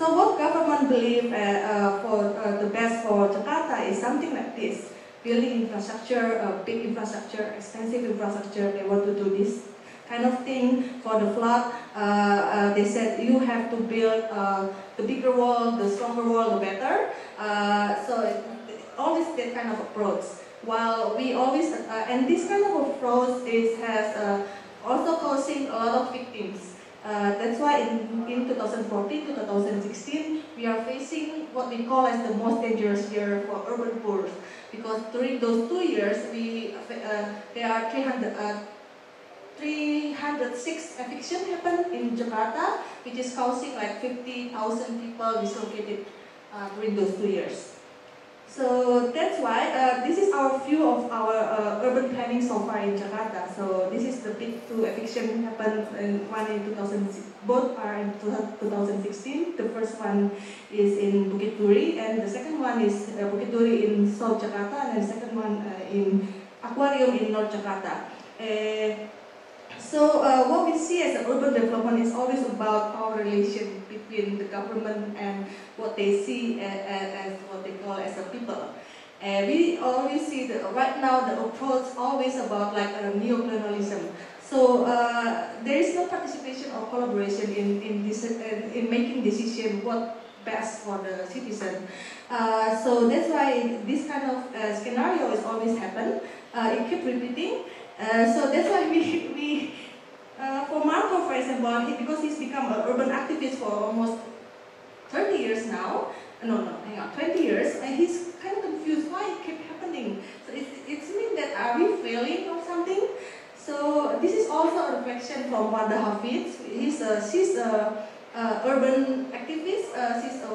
so what government believe uh, uh, for uh, the best for Jakarta is something like this. Building infrastructure, big infrastructure, expensive infrastructure, they want to do this kind of thing for the flood. Uh, uh, they said you have to build uh, the bigger wall, the stronger wall, the better. So it, always that kind of approach. While we always, and this kind of approach is, has also causing a lot of victims. Uh, that's why in, in 2014 to 2016, we are facing what we call as the most dangerous year for urban poor. Because during those two years, we, uh, there are 300, uh, 306 eviction happened in Jakarta, which is causing like 50,000 people dislocated uh, during those two years. So that's why uh, this is our view of our uh, urban planning so far in Jakarta. So this is the big two eviction happened in one in 2006, both are in 2016. The first one is in Bukit Duri and the second one is uh, Bukit Duri in South Jakarta and the second one uh, in Aquarium in North Jakarta. Uh, so uh, what we see as urban development is always about power relation between the government and what they see as, as what they call as a people. And we always see that right now the approach always about like a neocolonialism. So uh, there is no participation or collaboration in in this in, in making decision what best for the citizen. Uh, so that's why this kind of uh, scenario is always happen. Uh, it keep repeating. Uh, so that's why we, we uh, for Marco, for example, he, because he's become an urban activist for almost 30 years now, uh, no, no, hang on, 20 years, and he's kind of confused why it kept happening. So it, it's mean that are we failing or something? So this is also a reflection from Wardah Hafidz. He's a, she's a, a urban activist. Uh, she's a,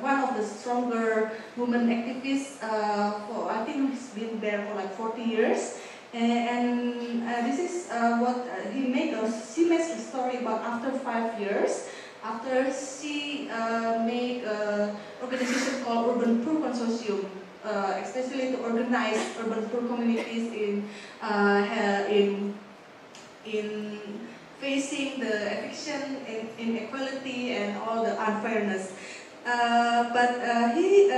one of the stronger women activists. Uh, for I think he's been there for like 40 years. And uh, this is uh, what uh, he made a, makes a story about after five years, after she uh, made an organization called Urban Poor Consortium, uh, especially to organize urban poor communities in, uh, in, in facing the eviction, in, inequality, and all the unfairness. but he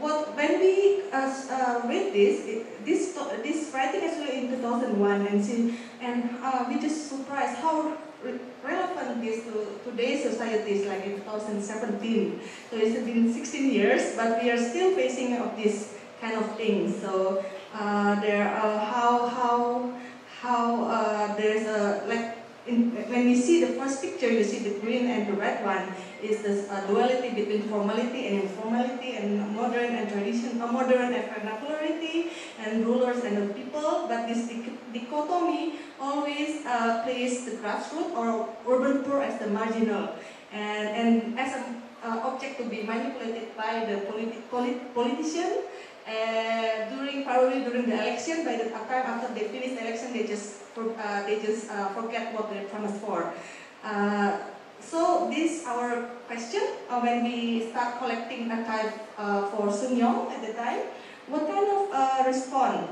what when we uh, uh, read this, it, this this writing actually in 2001, and see, and uh, we just surprised how re relevant this to today's societies, like in 2017. So it's been 16 years, but we are still facing of this kind of thing. So uh, there, how how how uh, there's a like in, when you see the first picture, you see the green and the red one is this uh, duality between formality and informality and modern and tradition, uh, modern and vernacularity and rulers and the people. But this dichotomy always uh, places the grassroots or urban poor as the marginal and, and as an uh, object to be manipulated by the politi polit politician uh, during probably during the election, by the time after they finish the election, they just uh, they just uh, forget what they promised for. Uh, so this our question uh, when we start collecting a type uh, for Sunyoung at the time. What kind of response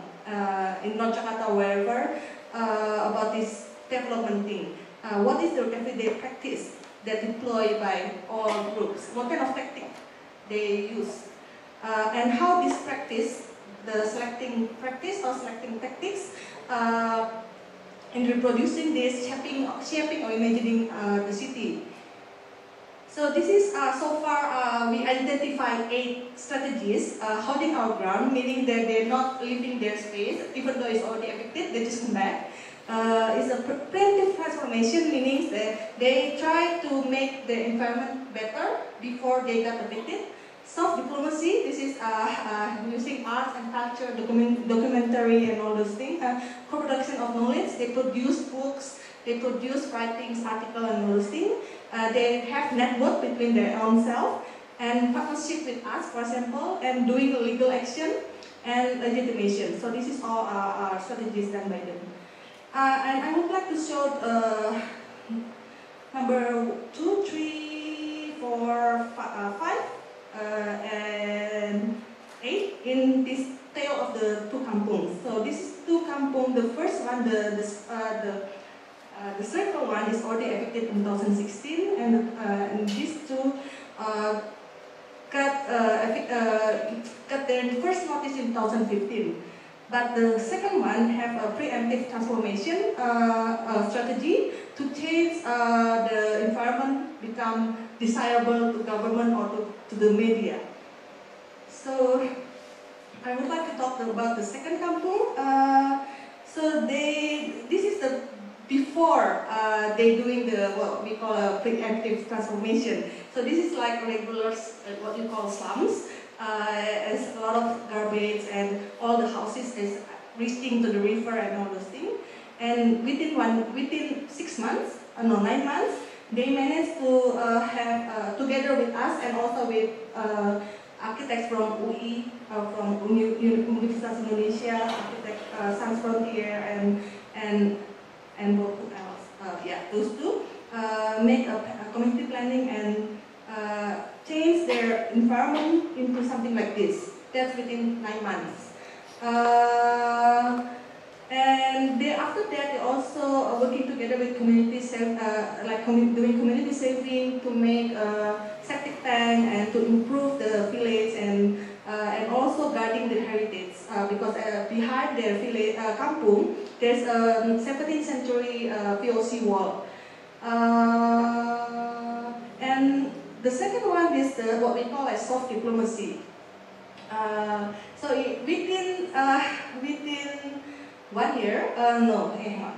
in North Jakarta, wherever, about this development thing? what is the everyday practice that deployed by all groups? What kind of tactic they use? Uh, and how this practice, the selecting practice or selecting tactics, uh, in reproducing this, shaping, shaping or imagining uh, the city. So this is, uh, so far uh, we identified eight strategies uh, holding our ground, meaning that they're not leaving their space, even though it's already affected, they just come back. Uh, it's a pre- preemptive transformation, meaning that they try to make the environment better before they got affected. Soft diplomacy, this is uh, uh, using arts and culture, document, documentary and all those things. Uh, co-production of knowledge, they produce books, they produce writings, articles and all those things. Uh, they have network between their own self and partnership with us, for example, and doing legal action and legitimation. So this is all our, strategies done by them. Uh, and I would like to show uh, number two, three, four, five and eight in this tale of the two kampungs. So this is two kampung. The first one, the the uh, the, uh, the circle one is already affected in 2016, and, uh, and these two uh, got uh, uh, got their first notice in 2015. But the second one have a preemptive transformation uh, uh, strategy to change uh, the environment become desirable to government or to, to the media. So I would like to talk about the second kampung. Uh, so they, this is the before uh, they doing the what we call a preemptive transformation. So this is like regular uh, what you call slums. Uh, it's a lot of garbage and all the houses is reaching to the river and all those things. And within one, within six months, uh, no nine months, they managed to uh, have uh, together with us and also with uh, architects from UI, uh, from Uni- Uni- Universitas Indonesia, architect Sans Frontier, and and and who else? Yeah, those two make a, a community planning and change their environment into something like this. That's within nine months. Uh, and they, after that, they also are working together with community save, uh, like commu- doing community saving to make a septic tank and to improve the village and uh, and also guarding the heritage uh, because uh, behind their village uh, kampung there's a 17th century uh, VOC wall. Uh, and the second one is the, what we call as soft diplomacy. Uh, so i- within uh, within one year, uh, no, hang on,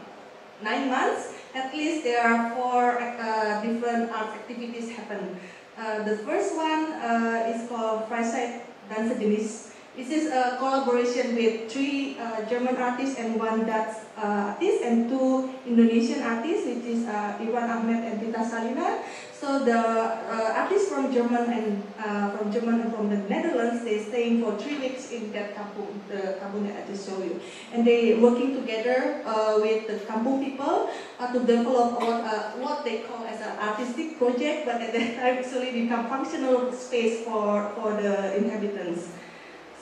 nine months, at least there are four uh, different art activities happen. Uh, the first one uh, is called Freizeit Dan Sejenis. This is a collaboration with three uh, German artists and one Dutch uh, artist and two Indonesian artists, which is Irwan Ahmett and Tita Salina. So the uh, artists from German and uh, from German and from the Netherlands, they staying for three weeks in that kampung, the kampung that I just you, and they working together uh, with the kampung people uh, to develop what, uh, what they call as an artistic project, but at that time actually become functional space for for the inhabitants.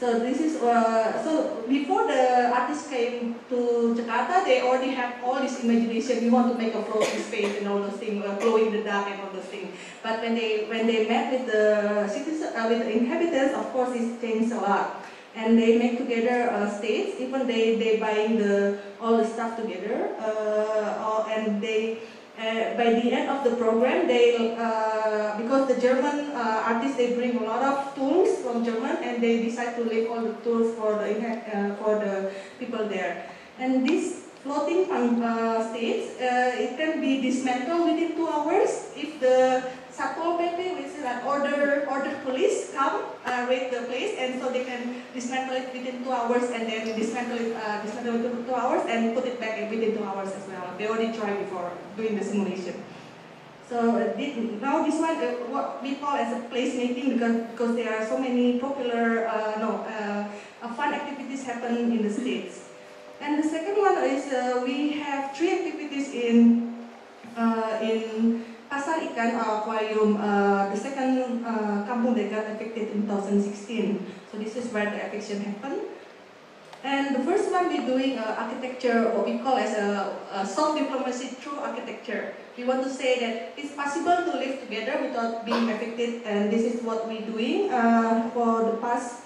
So this is uh, so before the artists came to Jakarta, they already have all this imagination. We want to make a floating space and all those things, uh, glow in the dark and all those things. But when they when they met with the citizens, uh, with the inhabitants, of course, it changed a lot. And they make together uh, states. Even they they buying the all the stuff together. Uh, all, and they uh, by the end of the program, they uh, because the German uh, artists they bring a lot of tools from German and they decide to leave all the tools for the uh, for the people there. And this floating punk, uh, states, uh, it can be dismantled within two hours if the Satpol PP, which is an order order police, come uh, raid the place, and so they can dismantle it within two hours, and then dismantle it uh, dismantle it within two hours, and put it back within two hours as well. They already tried before doing the simulation. So uh, thi- now this one, uh, what we call as a placemaking because, because there are so many popular, uh, no, uh, uh, fun activities happen in the States. And the second one is uh, we have three activities in, in Pasar Ikan uh, uh, the second uh, kampung that got affected in 2016. So this is where the affection happened. And the first one we're doing uh, architecture, what we call as a, a soft diplomacy through architecture. we want to say that it's possible to live together without being affected, and this is what we're doing uh, for the past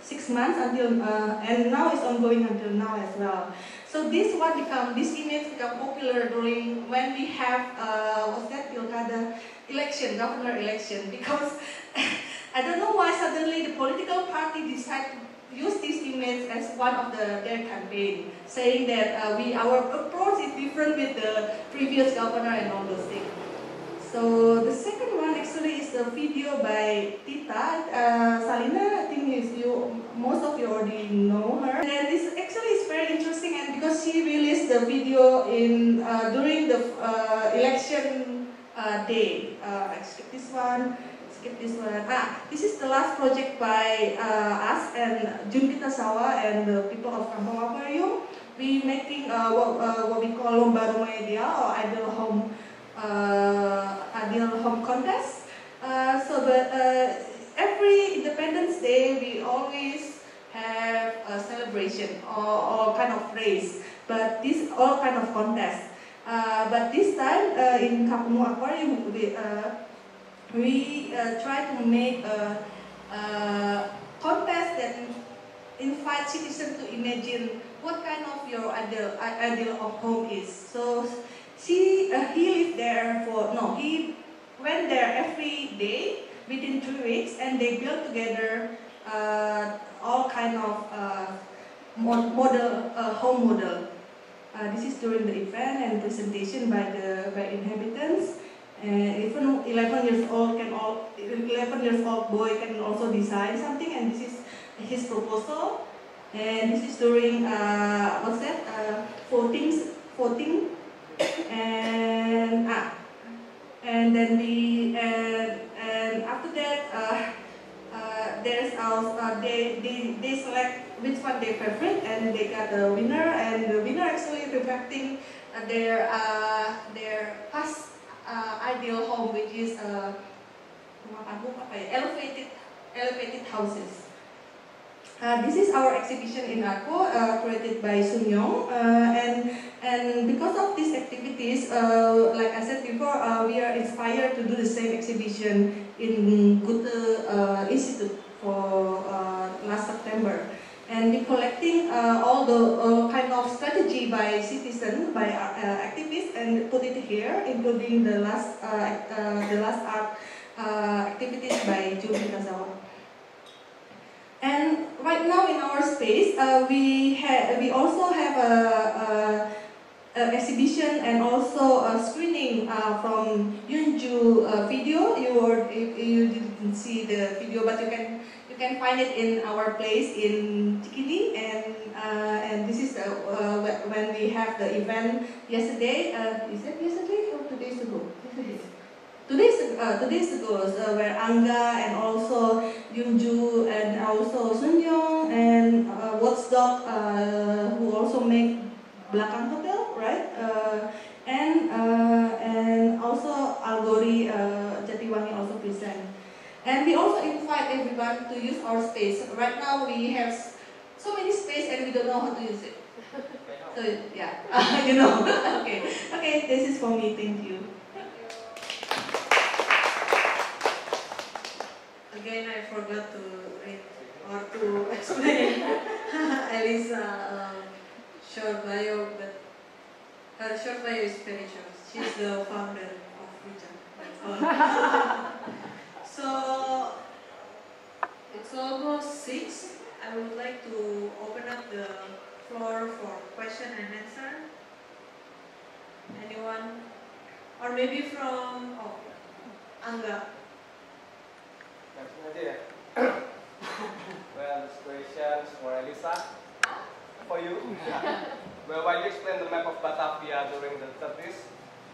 six months until, uh, and now it's ongoing until now as well. So this one become, this image become popular during when we have, uh, what's that, Pilkada election, governor election, because I don't know why suddenly the political party decide to use this image as one of the, their campaign, saying that uh, we our approach is different with the previous governor and all those things. So the second one actually is the video by Tita uh, Salina. I think is you most of you already know her. And this actually is very interesting, and because she released the video in uh, during the uh, election uh, day. Uh, I skip this one. Skip this one. Ah, this is the last project by uh, us and Jun Kitazawa and the people of Kampung Aquarium. We making uh, what, uh, what we call lomba media or idol home uh, ideal home contest. Uh, so the, uh, every Independence Day we always have a celebration or, or kind of race, but this all kind of contest. But this time in Kampung Aquarium we, we try to make a, a contest that invite citizens to imagine what kind of your ideal, ideal of home is. So she, uh, he lived there for, no, he went there every day within three weeks and they built together uh, all kind of uh, model, uh, home model. Uh, this is during the event and presentation by the by inhabitants. And even 11 years old can all 11 years old boy can also design something, and this is his proposal. And this is during uh, what's that? Uh, 14, 14 and ah, and then we and and after that uh, uh, there's our uh, they, they they select which one they favorite and they got the winner and the winner actually reflecting their their past ideal home which is uh, elevated elevated houses. Uh, this is our exhibition in Arko, uh, created by Sunyoung, uh, and and because of these activities, uh, like I said before, uh, we are inspired to do the same exhibition in Goethe Institute for last September, and we collecting all the kind of strategy by citizens, by activists, and put it here, including the last the last art activities by Kitazawa. And right now in our space, uh, we have we also have a, a, a, exhibition and also a screening uh, from Yunju uh, video. You were you, didn't see the video, but you can you can find it in our place in Cikini, and uh, and this is uh, when we have the event yesterday. Uh, is it yesterday or two days ago? Yesterday two days, uh, days ago, uh, where Angga and also Yunju and also Sunyoung and uh, Watchdog, uh, who also make Belakang Hotel, right? Uh, and uh, and also Algori uh, Jatiwangi also present. And we also invite everyone to use our space. Right now we have so many space and we don't know how to use it. So yeah, you know. okay, okay. This is for me. Thank you. Again I forgot to read or to explain Elisa uh, short bio, but her short bio is very short. She's the founder of Rujak. so it's almost six. I would like to open up the floor for question and answer. Anyone? Or maybe from oh, Angga. Well, this question is for Elisa. For you. well, while you explained the map of Batavia during the 30s,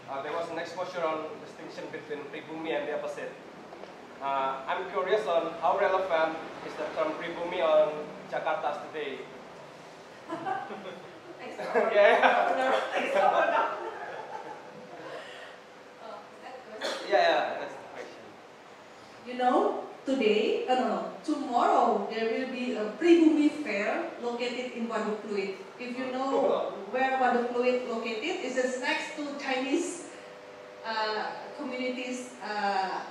uh, there was an exposure on distinction between pribumi and the opposite. Uh, I'm curious on how relevant is the term pribumi on Jakarta today. yeah. yeah, yeah, that's the question. You know, today, uh, no, no, tomorrow there will be a Pribumi fair located in Waduk. If you know where Waduk Pluit located, it's next to Chinese uh, communities, uh,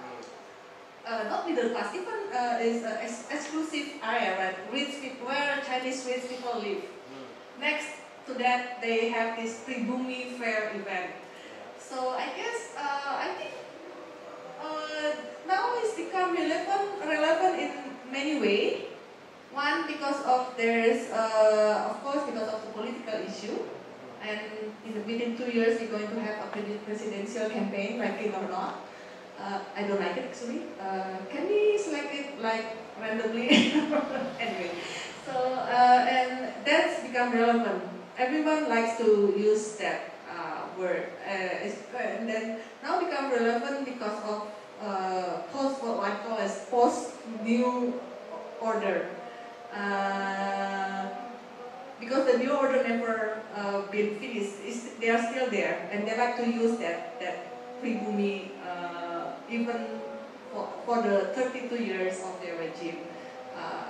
uh, not middle class, even uh, is an ex- exclusive area, right? Rich people, where Chinese rich people live. Next to that, they have this Pribumi Fair event. So I guess uh, I think uh, now it's become relevant relevant in many ways. One because of there's uh, of course because of the political issue, and in within two years we're going to have a presidential campaign, like it or not. Uh, I don't like it actually. Uh, can we select it like randomly? anyway, so uh, and that's become relevant. Everyone likes to use that uh, word, uh, and then now become relevant because of uh, post what I call as post new order. Uh, because the new order never uh, been finished, it's, they are still there, and they like to use that that pribumi uh, even for, for the 32 years of their regime. Uh,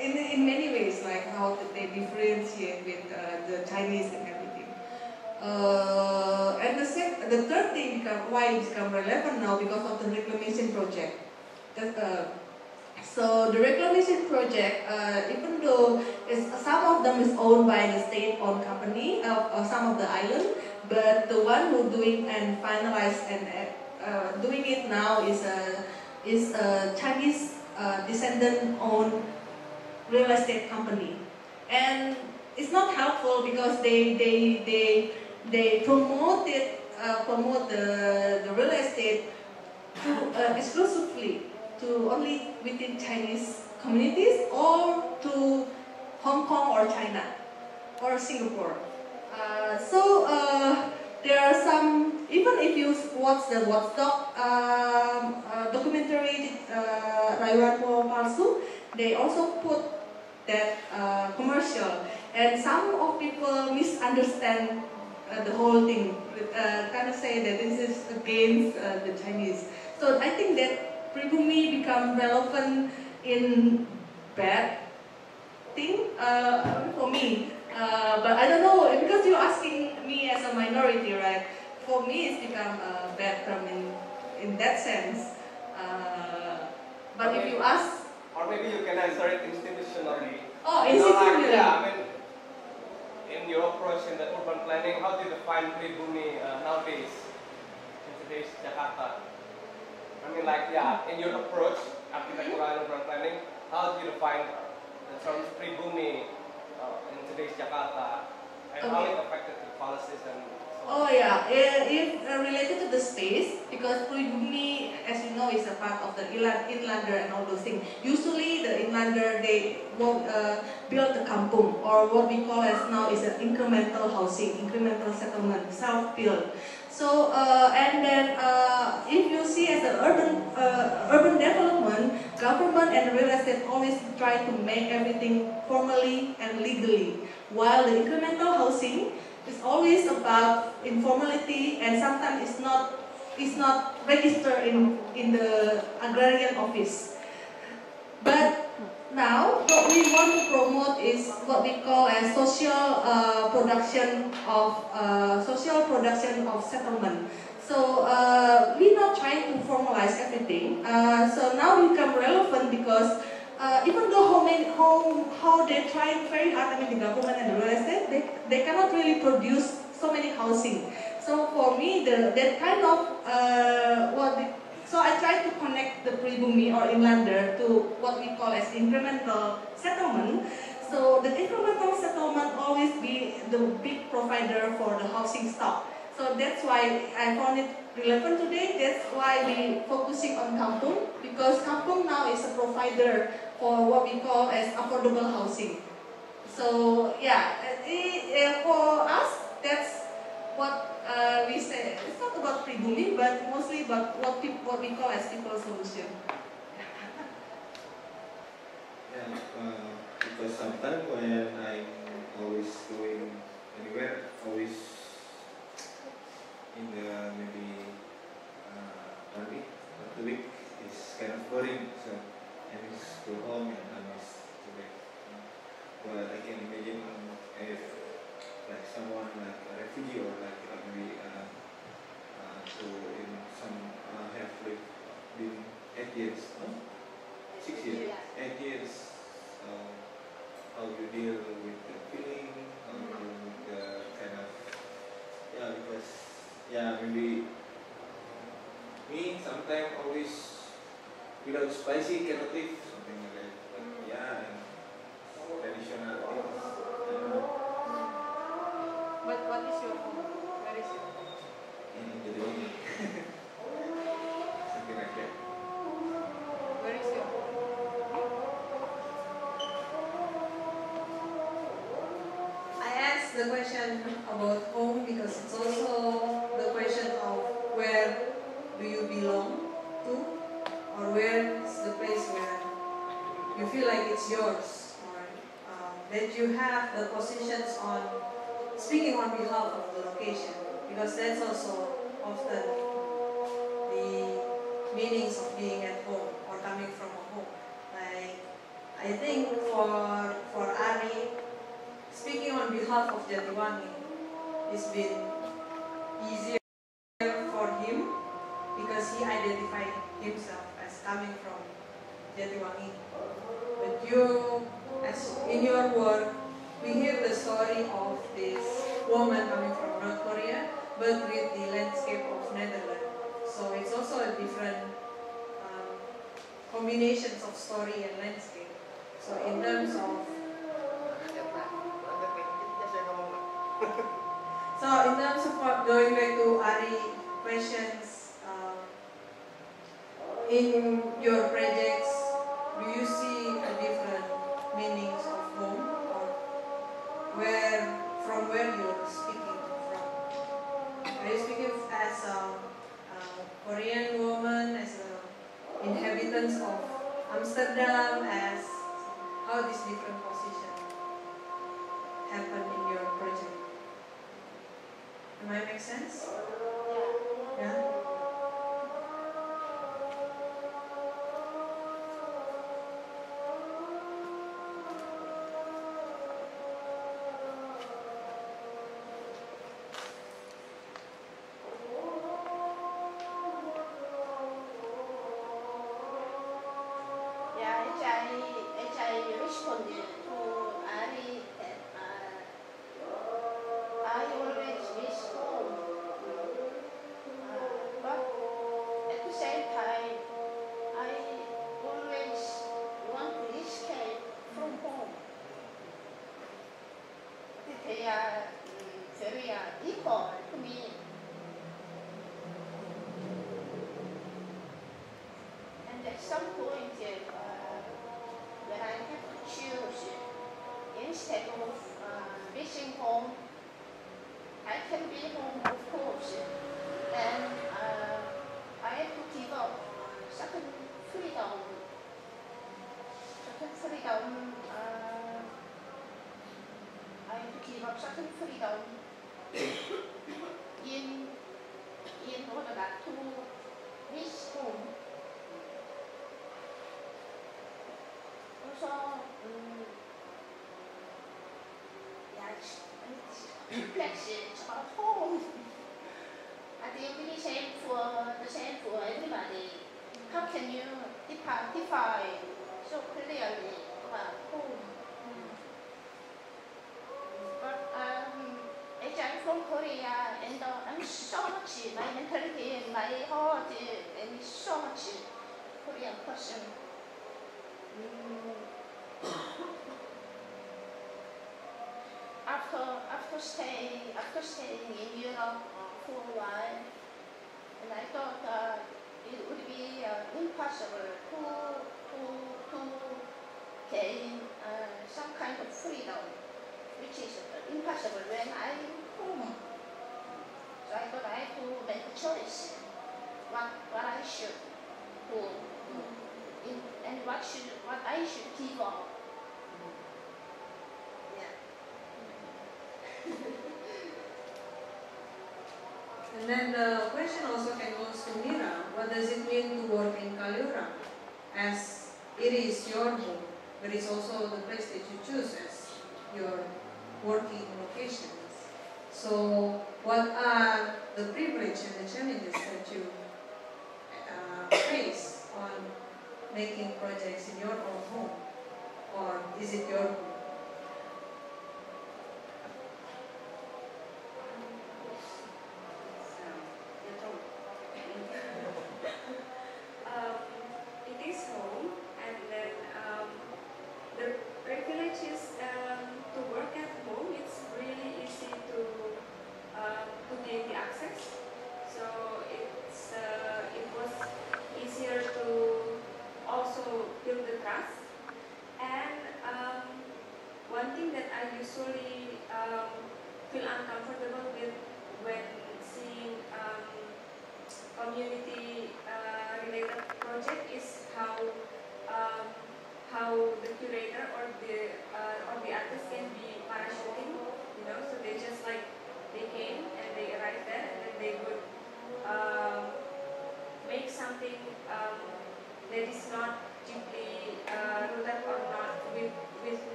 in, in many ways, like how they differentiate with uh, the Chinese and everything. Uh, and the, third thing why it become relevant now because of the reclamation project. Uh, so the reclamation project, uh, even though it's, some of them is owned by the state-owned company of uh, some of the island, but the one who doing and finalize and uh, doing it now is a is a Chinese uh, descendant-owned real estate company, and it's not helpful because they they they they promote it uh, promote the, the real estate to, uh, exclusively to only within Chinese communities or to Hong Kong or China or Singapore. Uh, so uh, there are some, even if you watch the Watchdog um, uh, documentary, uh, Rayuan Palsu, they also put that commercial. And some of people misunderstand the whole thing, uh, kind of say that this is against uh, the Chinese. So I think that pribumi become relevant in bad thing uh, for me. Uh, but I don't know because you're asking me as a minority, right? For me, it's become a bad term in in that sense. Uh, but if you ask, Or maybe you can answer it institutionally. oh, You know, like, institutionally, yeah, I mean, in your approach in the urban planning, how do you define pribumi uh, nowadays in today's Jakarta? I mean, like, yeah, in your approach, architectural and urban planning, how do you define the term pribumi uh, in today's Jakarta, and how it affected the policies and? Oh yeah, Eh, if uh, related to the space, because pribumi, as you know, is a part of the inland, inlander and all those things. Usually the inlander, they will uh, build the kampung, or what we call as now is an incremental housing, incremental settlement, self-built. So, uh, and then uh, if you see as an urban, uh, urban development, government and real estate always try to make everything formally and legally, while the incremental housing, it's always about informality and sometimes it's not it's not registered in in the agrarian office. But now what we want to promote is what we call as social uh, production of uh, social production of settlement. So uh, we're not trying to formalize everything. Uh, so now become relevant because uh, even though how many how how they try very hard, I mean the government and the real estate, they, they cannot really produce so many housing. So for me, the that kind of uh, what the, so I try to connect the pribumi or inlander to what we call as incremental settlement. So the incremental settlement always be the big provider for the housing stock. So that's why I found it relevant today. That's why we focusing on kampung because kampung now is a provider for what we call as affordable housing. So yeah, uh, i- uh, for us, that's what uh, we say. It's not about pribumi, but mostly about what peop what we call as people solution. Yeah, uh, because sometimes when I'm always going anywhere, always in the maybe uh, one week two week, it's kind of boring. So go home and I back. But I can imagine if like someone like a refugee or like uh, maybe uh, uh, So in some uh, have lived been eight years, no? six years, eight years. Uh, how you deal with the feeling, how you deal with the kind of yeah because yeah maybe me sometimes always without spicy cannot live something like that. But yeah, and traditional things. I don't know. But what is your home? Where is your home? in Jatiwangi. Something like that. Where is your home? I asked the question about home because it's also the question of where do you belong to or where is the place where you feel like it's yours or um, that you have the positions on speaking on behalf of the location because that's also often the meanings of being at home or coming from a home. Like I think for for Ari, speaking on behalf of Jatiwangi, it's been easier for him because he identified himself as coming from Jatiwangi. But you, as in your work, we hear the story of this woman coming from North Korea, but with the landscape of Netherlands. So it's also a different um, combinations of story and landscape. So in terms of so in terms of going back to Ari questions, um, in your projects, do you see a different meanings of home or where from where you're speaking from? Are you speaking as a, a Korean woman, as a inhabitants of Amsterdam, as how this different position happen in your project? Am I make sense? Yeah. Yeah, as I, as I responded to Ari, that uh, I always miss home. Uh, but at the same time, I always want to escape from home. They are mm, very uh, equal to me. And at some point, uh, when I have to choose, instead of uh, missing home, I can be home, of course, and uh, I have to give up certain freedom, certain freedom. Uh, I have to give up certain freedom in in order not to miss home. Also, um, yeah, it's, it's complex. It's about home. I think it is same for the same for everybody. How can you defi- define so clearly about home? But um, as I'm from Korea and uh, I'm so much, my mentality and my heart and so much Korean person. Mm. after after staying after staying in Europe for a while, and I thought uh, it would be uh, impossible to to to gain uh, some kind of freedom, which is impossible when I'm home. So I thought I had to make a choice, what what I should do, in, and what should what I should keep on. Yeah. and then the question also can goes to Mira. What does it mean to work in Kaliurang? As it is your home, but it's also the place that you choose as your working locations. So what are the privileges and the challenges that you uh, face making projects in your own home? Or is it your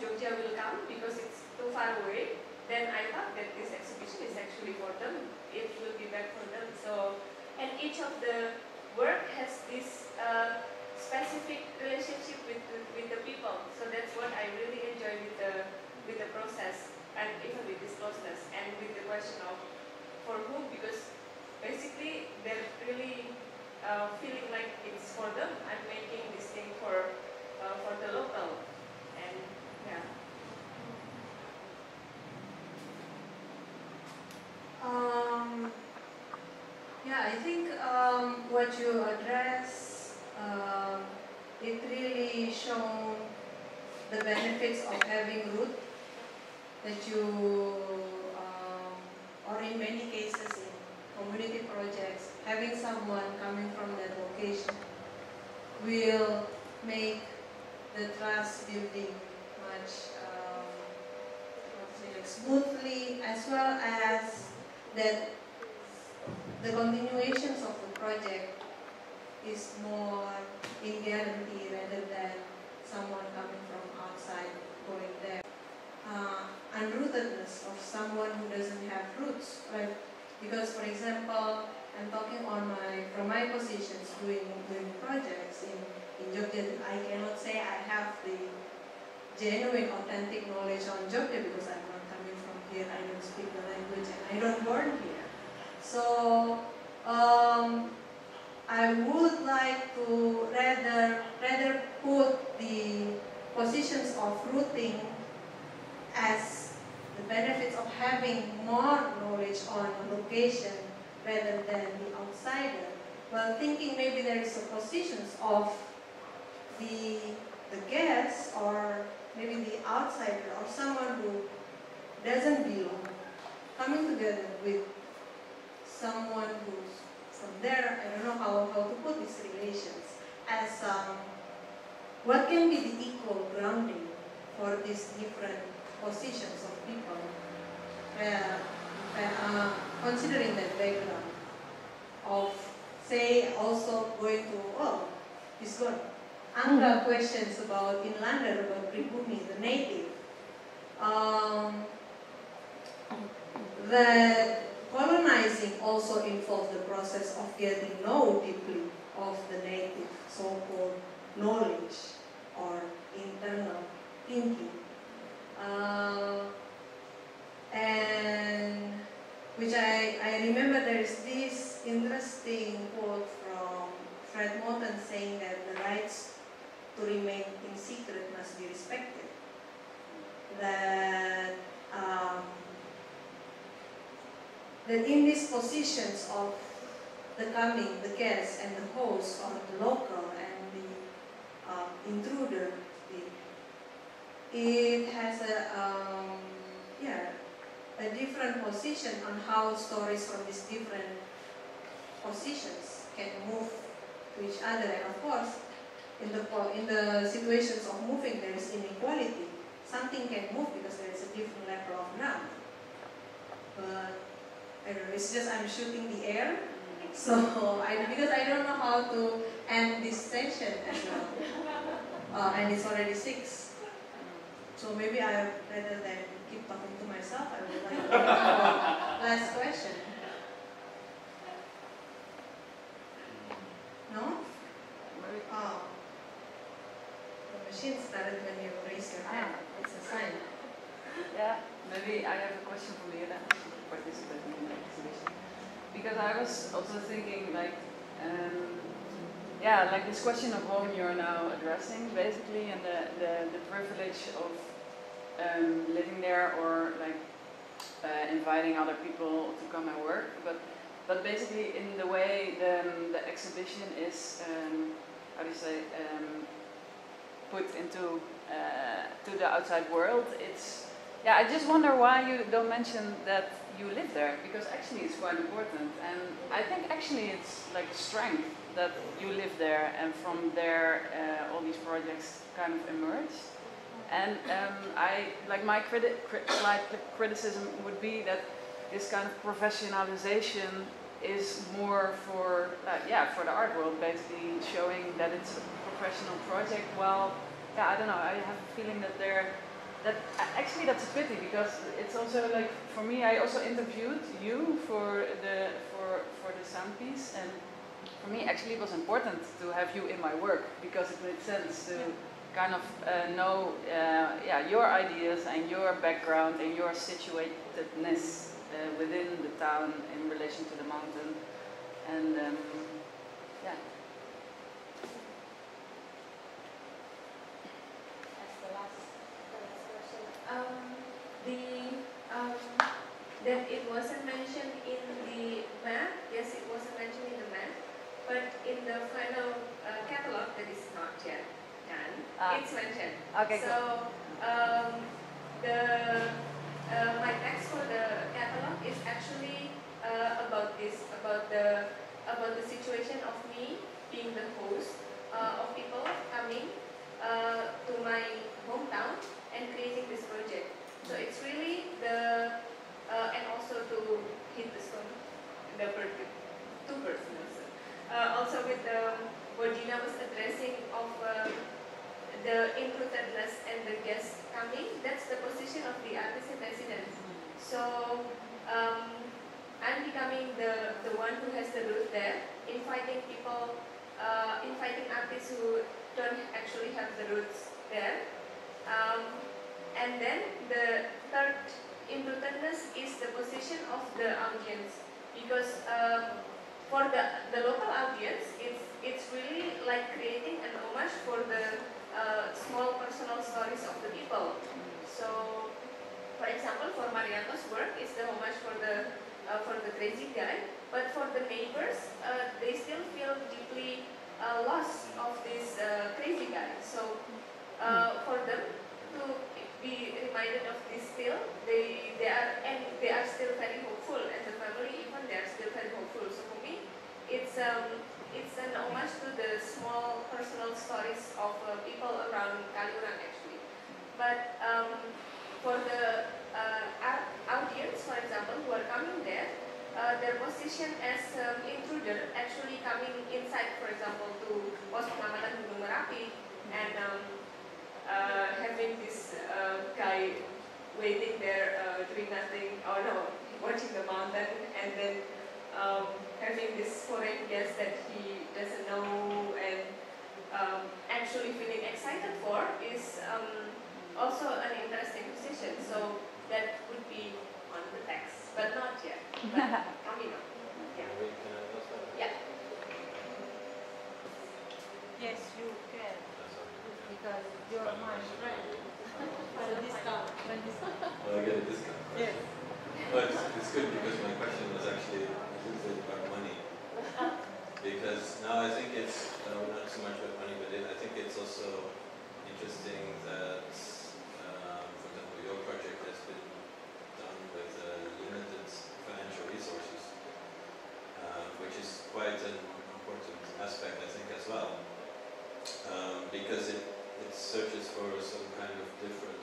Jogja will come because it's too far away, then I thought that this exhibition is actually for them. It will be back for them. So, and each of the work has this uh, specific relationship with the, with the people. So that's what I really enjoy with the with the process and even with this closeness and with the question of for whom because basically they're really uh, feeling like it's for them. I'm making this thing for uh, for the local yeah. Um, yeah, I think um, what you address, um, it really shown the benefits of having root that you, um, or in many cases in community projects, having someone coming from that location will make the trust building much um, smoothly as well as that the continuations of the project is more in guarantee rather than someone coming from outside going there. Uh, unrootedness of someone who doesn't have roots, right? Because, for example, I'm talking on my from my positions doing doing projects in in Jogja. I cannot say I have the genuine, authentic knowledge on Jogja because I'm not coming from here. I don't speak the language and I don't born here. So um, I would like to rather rather put the positions of rooting as the benefits of having more knowledge on location rather than the outsider. While thinking maybe there is a positions of the the guest or maybe the outsider or someone who doesn't belong coming together with someone who's from there, I don't know how, how to put these relations, as um, what can be the equal grounding for these different positions of people, uh, uh, considering that background of, say, also going to, oh, he's got Angga questions about Inlander, about Pribumi, the native. Um, that colonizing also involved the process of getting know deeply of the native so-called knowledge or internal thinking. Uh, and which I, I remember there is this interesting quote from Fred Moten saying that the rights to remain in secret must be respected. That um, that in these positions of the coming, the guest and the host or the local and the um, intruder, the, it has a um, yeah a different position on how stories from these different positions can move to each other and of course in the in the situations of moving there is inequality. Something can move because there is a different level of ground but I don't know it's just I'm shooting the air. So I because I don't know how to end this session as well. Uh, and it's already six. So maybe I rather than keep talking to myself, I would like to last question. No? Oh. The machine started when you raise your hand. It's a sign. Yeah, maybe I have a question for Lera, participating in the exhibition. Because I was also thinking, like, um, yeah, like this question of home you're now addressing, basically, and the, the, the privilege of um, living there or like uh, inviting other people to come and work. But but basically, in the way the, the exhibition is, um, how do you say, um, put into uh, to the outside world, it's yeah. I just wonder why you don't mention that you live there because actually it's quite important, and I think actually it's like strength that you live there, and from there uh, all these projects kind of emerge. And um, I like my criti- cri- criticism would be that this kind of professionalization is more for uh, yeah for the art world, basically showing that it's professional project. Well, yeah, I don't know. I have a feeling that they're that actually that's a pity because it's also like for me. I also interviewed you for the for for the sound piece, and for me actually it was important to have you in my work because it made sense to kind of uh, know uh, yeah, your ideas and your background and your situatedness uh, within the town in relation to the mountain. And um, yeah. That's the last, the last question. Um, the um, that it wasn't mentioned in the map. Yes, it wasn't mentioned in the map, but in the final uh, catalog that is not yet done, Ah. it's mentioned. Okay, so um, the uh, my text for the catalog is actually uh, about this, about the about the situation of me being the host uh, of people coming uh, to my hometown and creating this project. So it's really the uh, and also to hit the stone, the bird, two birds. also. Uh, also with the what Gina was addressing of uh, the includedness and the guest coming, that's the position of the artist in residence. So um, I'm becoming the, the one who has the root there, inviting people, uh, inviting artists who don't actually have the roots there. Um, and then the third includedness is the position of the audience because um, for the, the local audience, it's, it's really like creating an homage for the uh, small personal stories of the people. So, for example, for Mariano's work, it's the homage for the uh, for the crazy guy, but for the neighbors, uh, they still feel deeply uh, lost of this uh, crazy guy. So, uh, for them to be reminded of this still, they they are and they are still very hopeful, and the family even they are still very hopeful. So for me, it's um it's an homage to the small personal stories of uh, people around Kaliurang actually. But um, for the uh, audience, for example, who are coming there, uh, their position as um, intruder actually coming inside, for example, to pos pengamatan Gunung Merapi and um, uh, having this uh, guy waiting there uh, doing nothing, or no, watching the mountain, and then um, having this foreign guest that he doesn't know and um, actually feeling excited for is um, also an interesting position. So that would be on the text, but not yet. But coming up. Yeah. Yes, you because you're Final my question. friend. For a discount, for a discount. Well, I get a discount. right? Yes. Well, it's, it's good because my question was actually a little bit about money. Because now I think it's, uh, not so much about money, but it, I think it's also interesting that, um, for example, your project has been done with uh, limited financial resources, uh, which is quite an important aspect, I think, as well. Um, because it, it searches for some kind of different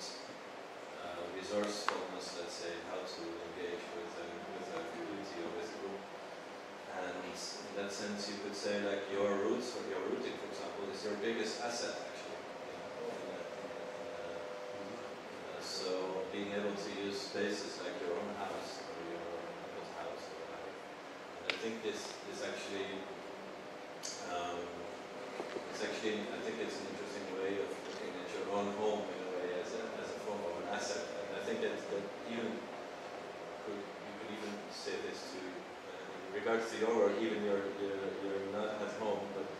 uh, resourcefulness, let's say, how to engage with a, with a community or with a group. And in that sense, you could say like your roots or your rooting, for example, is your biggest asset actually. uh, so being able to use spaces like your own house or your uncle's house or. And I think this is actually, um, it's actually, I think it's an interesting way of your own home in a way as a, as a form of an asset. And I think that, that even could, you could even say this to, uh, in regards to your work, even your, your, you're not at home, but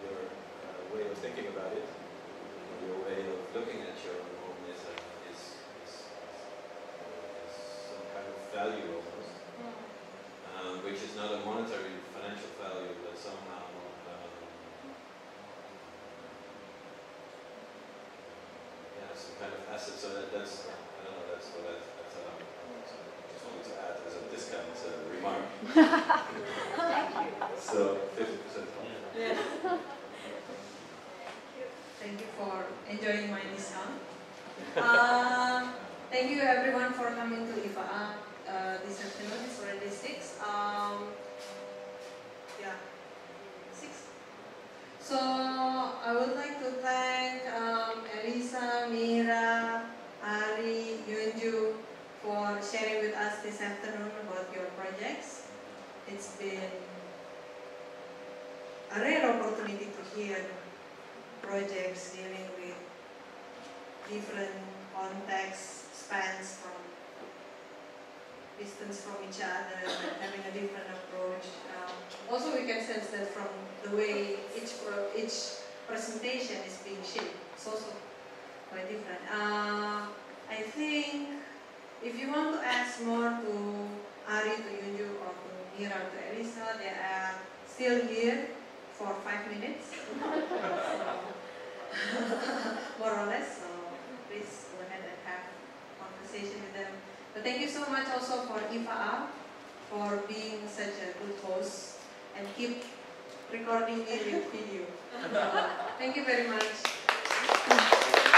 your uh, way of thinking about it, your way of looking at your own home is, a, is, is, is some kind of value almost, um, which is not a monetary financial value, but somehow um, yeah, some kind of asset. So that, that's I don't know. That's what I, I thought. I so just wanted to add as a discount uh, remark. so fifty percent off. Yes. Thank you for enjoying my discount. Um, thank you everyone for coming to IVAA uh, this afternoon. It's already six. Um, yeah, six. So I would like to thank um, Elisa, Mira, Ari, Yunju for sharing with us this afternoon about your projects. It's been a rare opportunity to hear projects dealing with different contexts, spans from distance from each other, having a different approach. Um, also, we can sense that from the way each each presentation is being shaped, it's also quite different. Uh, I think if you want to ask more to Ari, to Yunju, or to Mira, or to Elisa, they are still here for five minutes, more or less. So please go ahead and have conversation with them. But thank you so much also for IVAA for being such a good host and keep recording me with video. Thank you very much.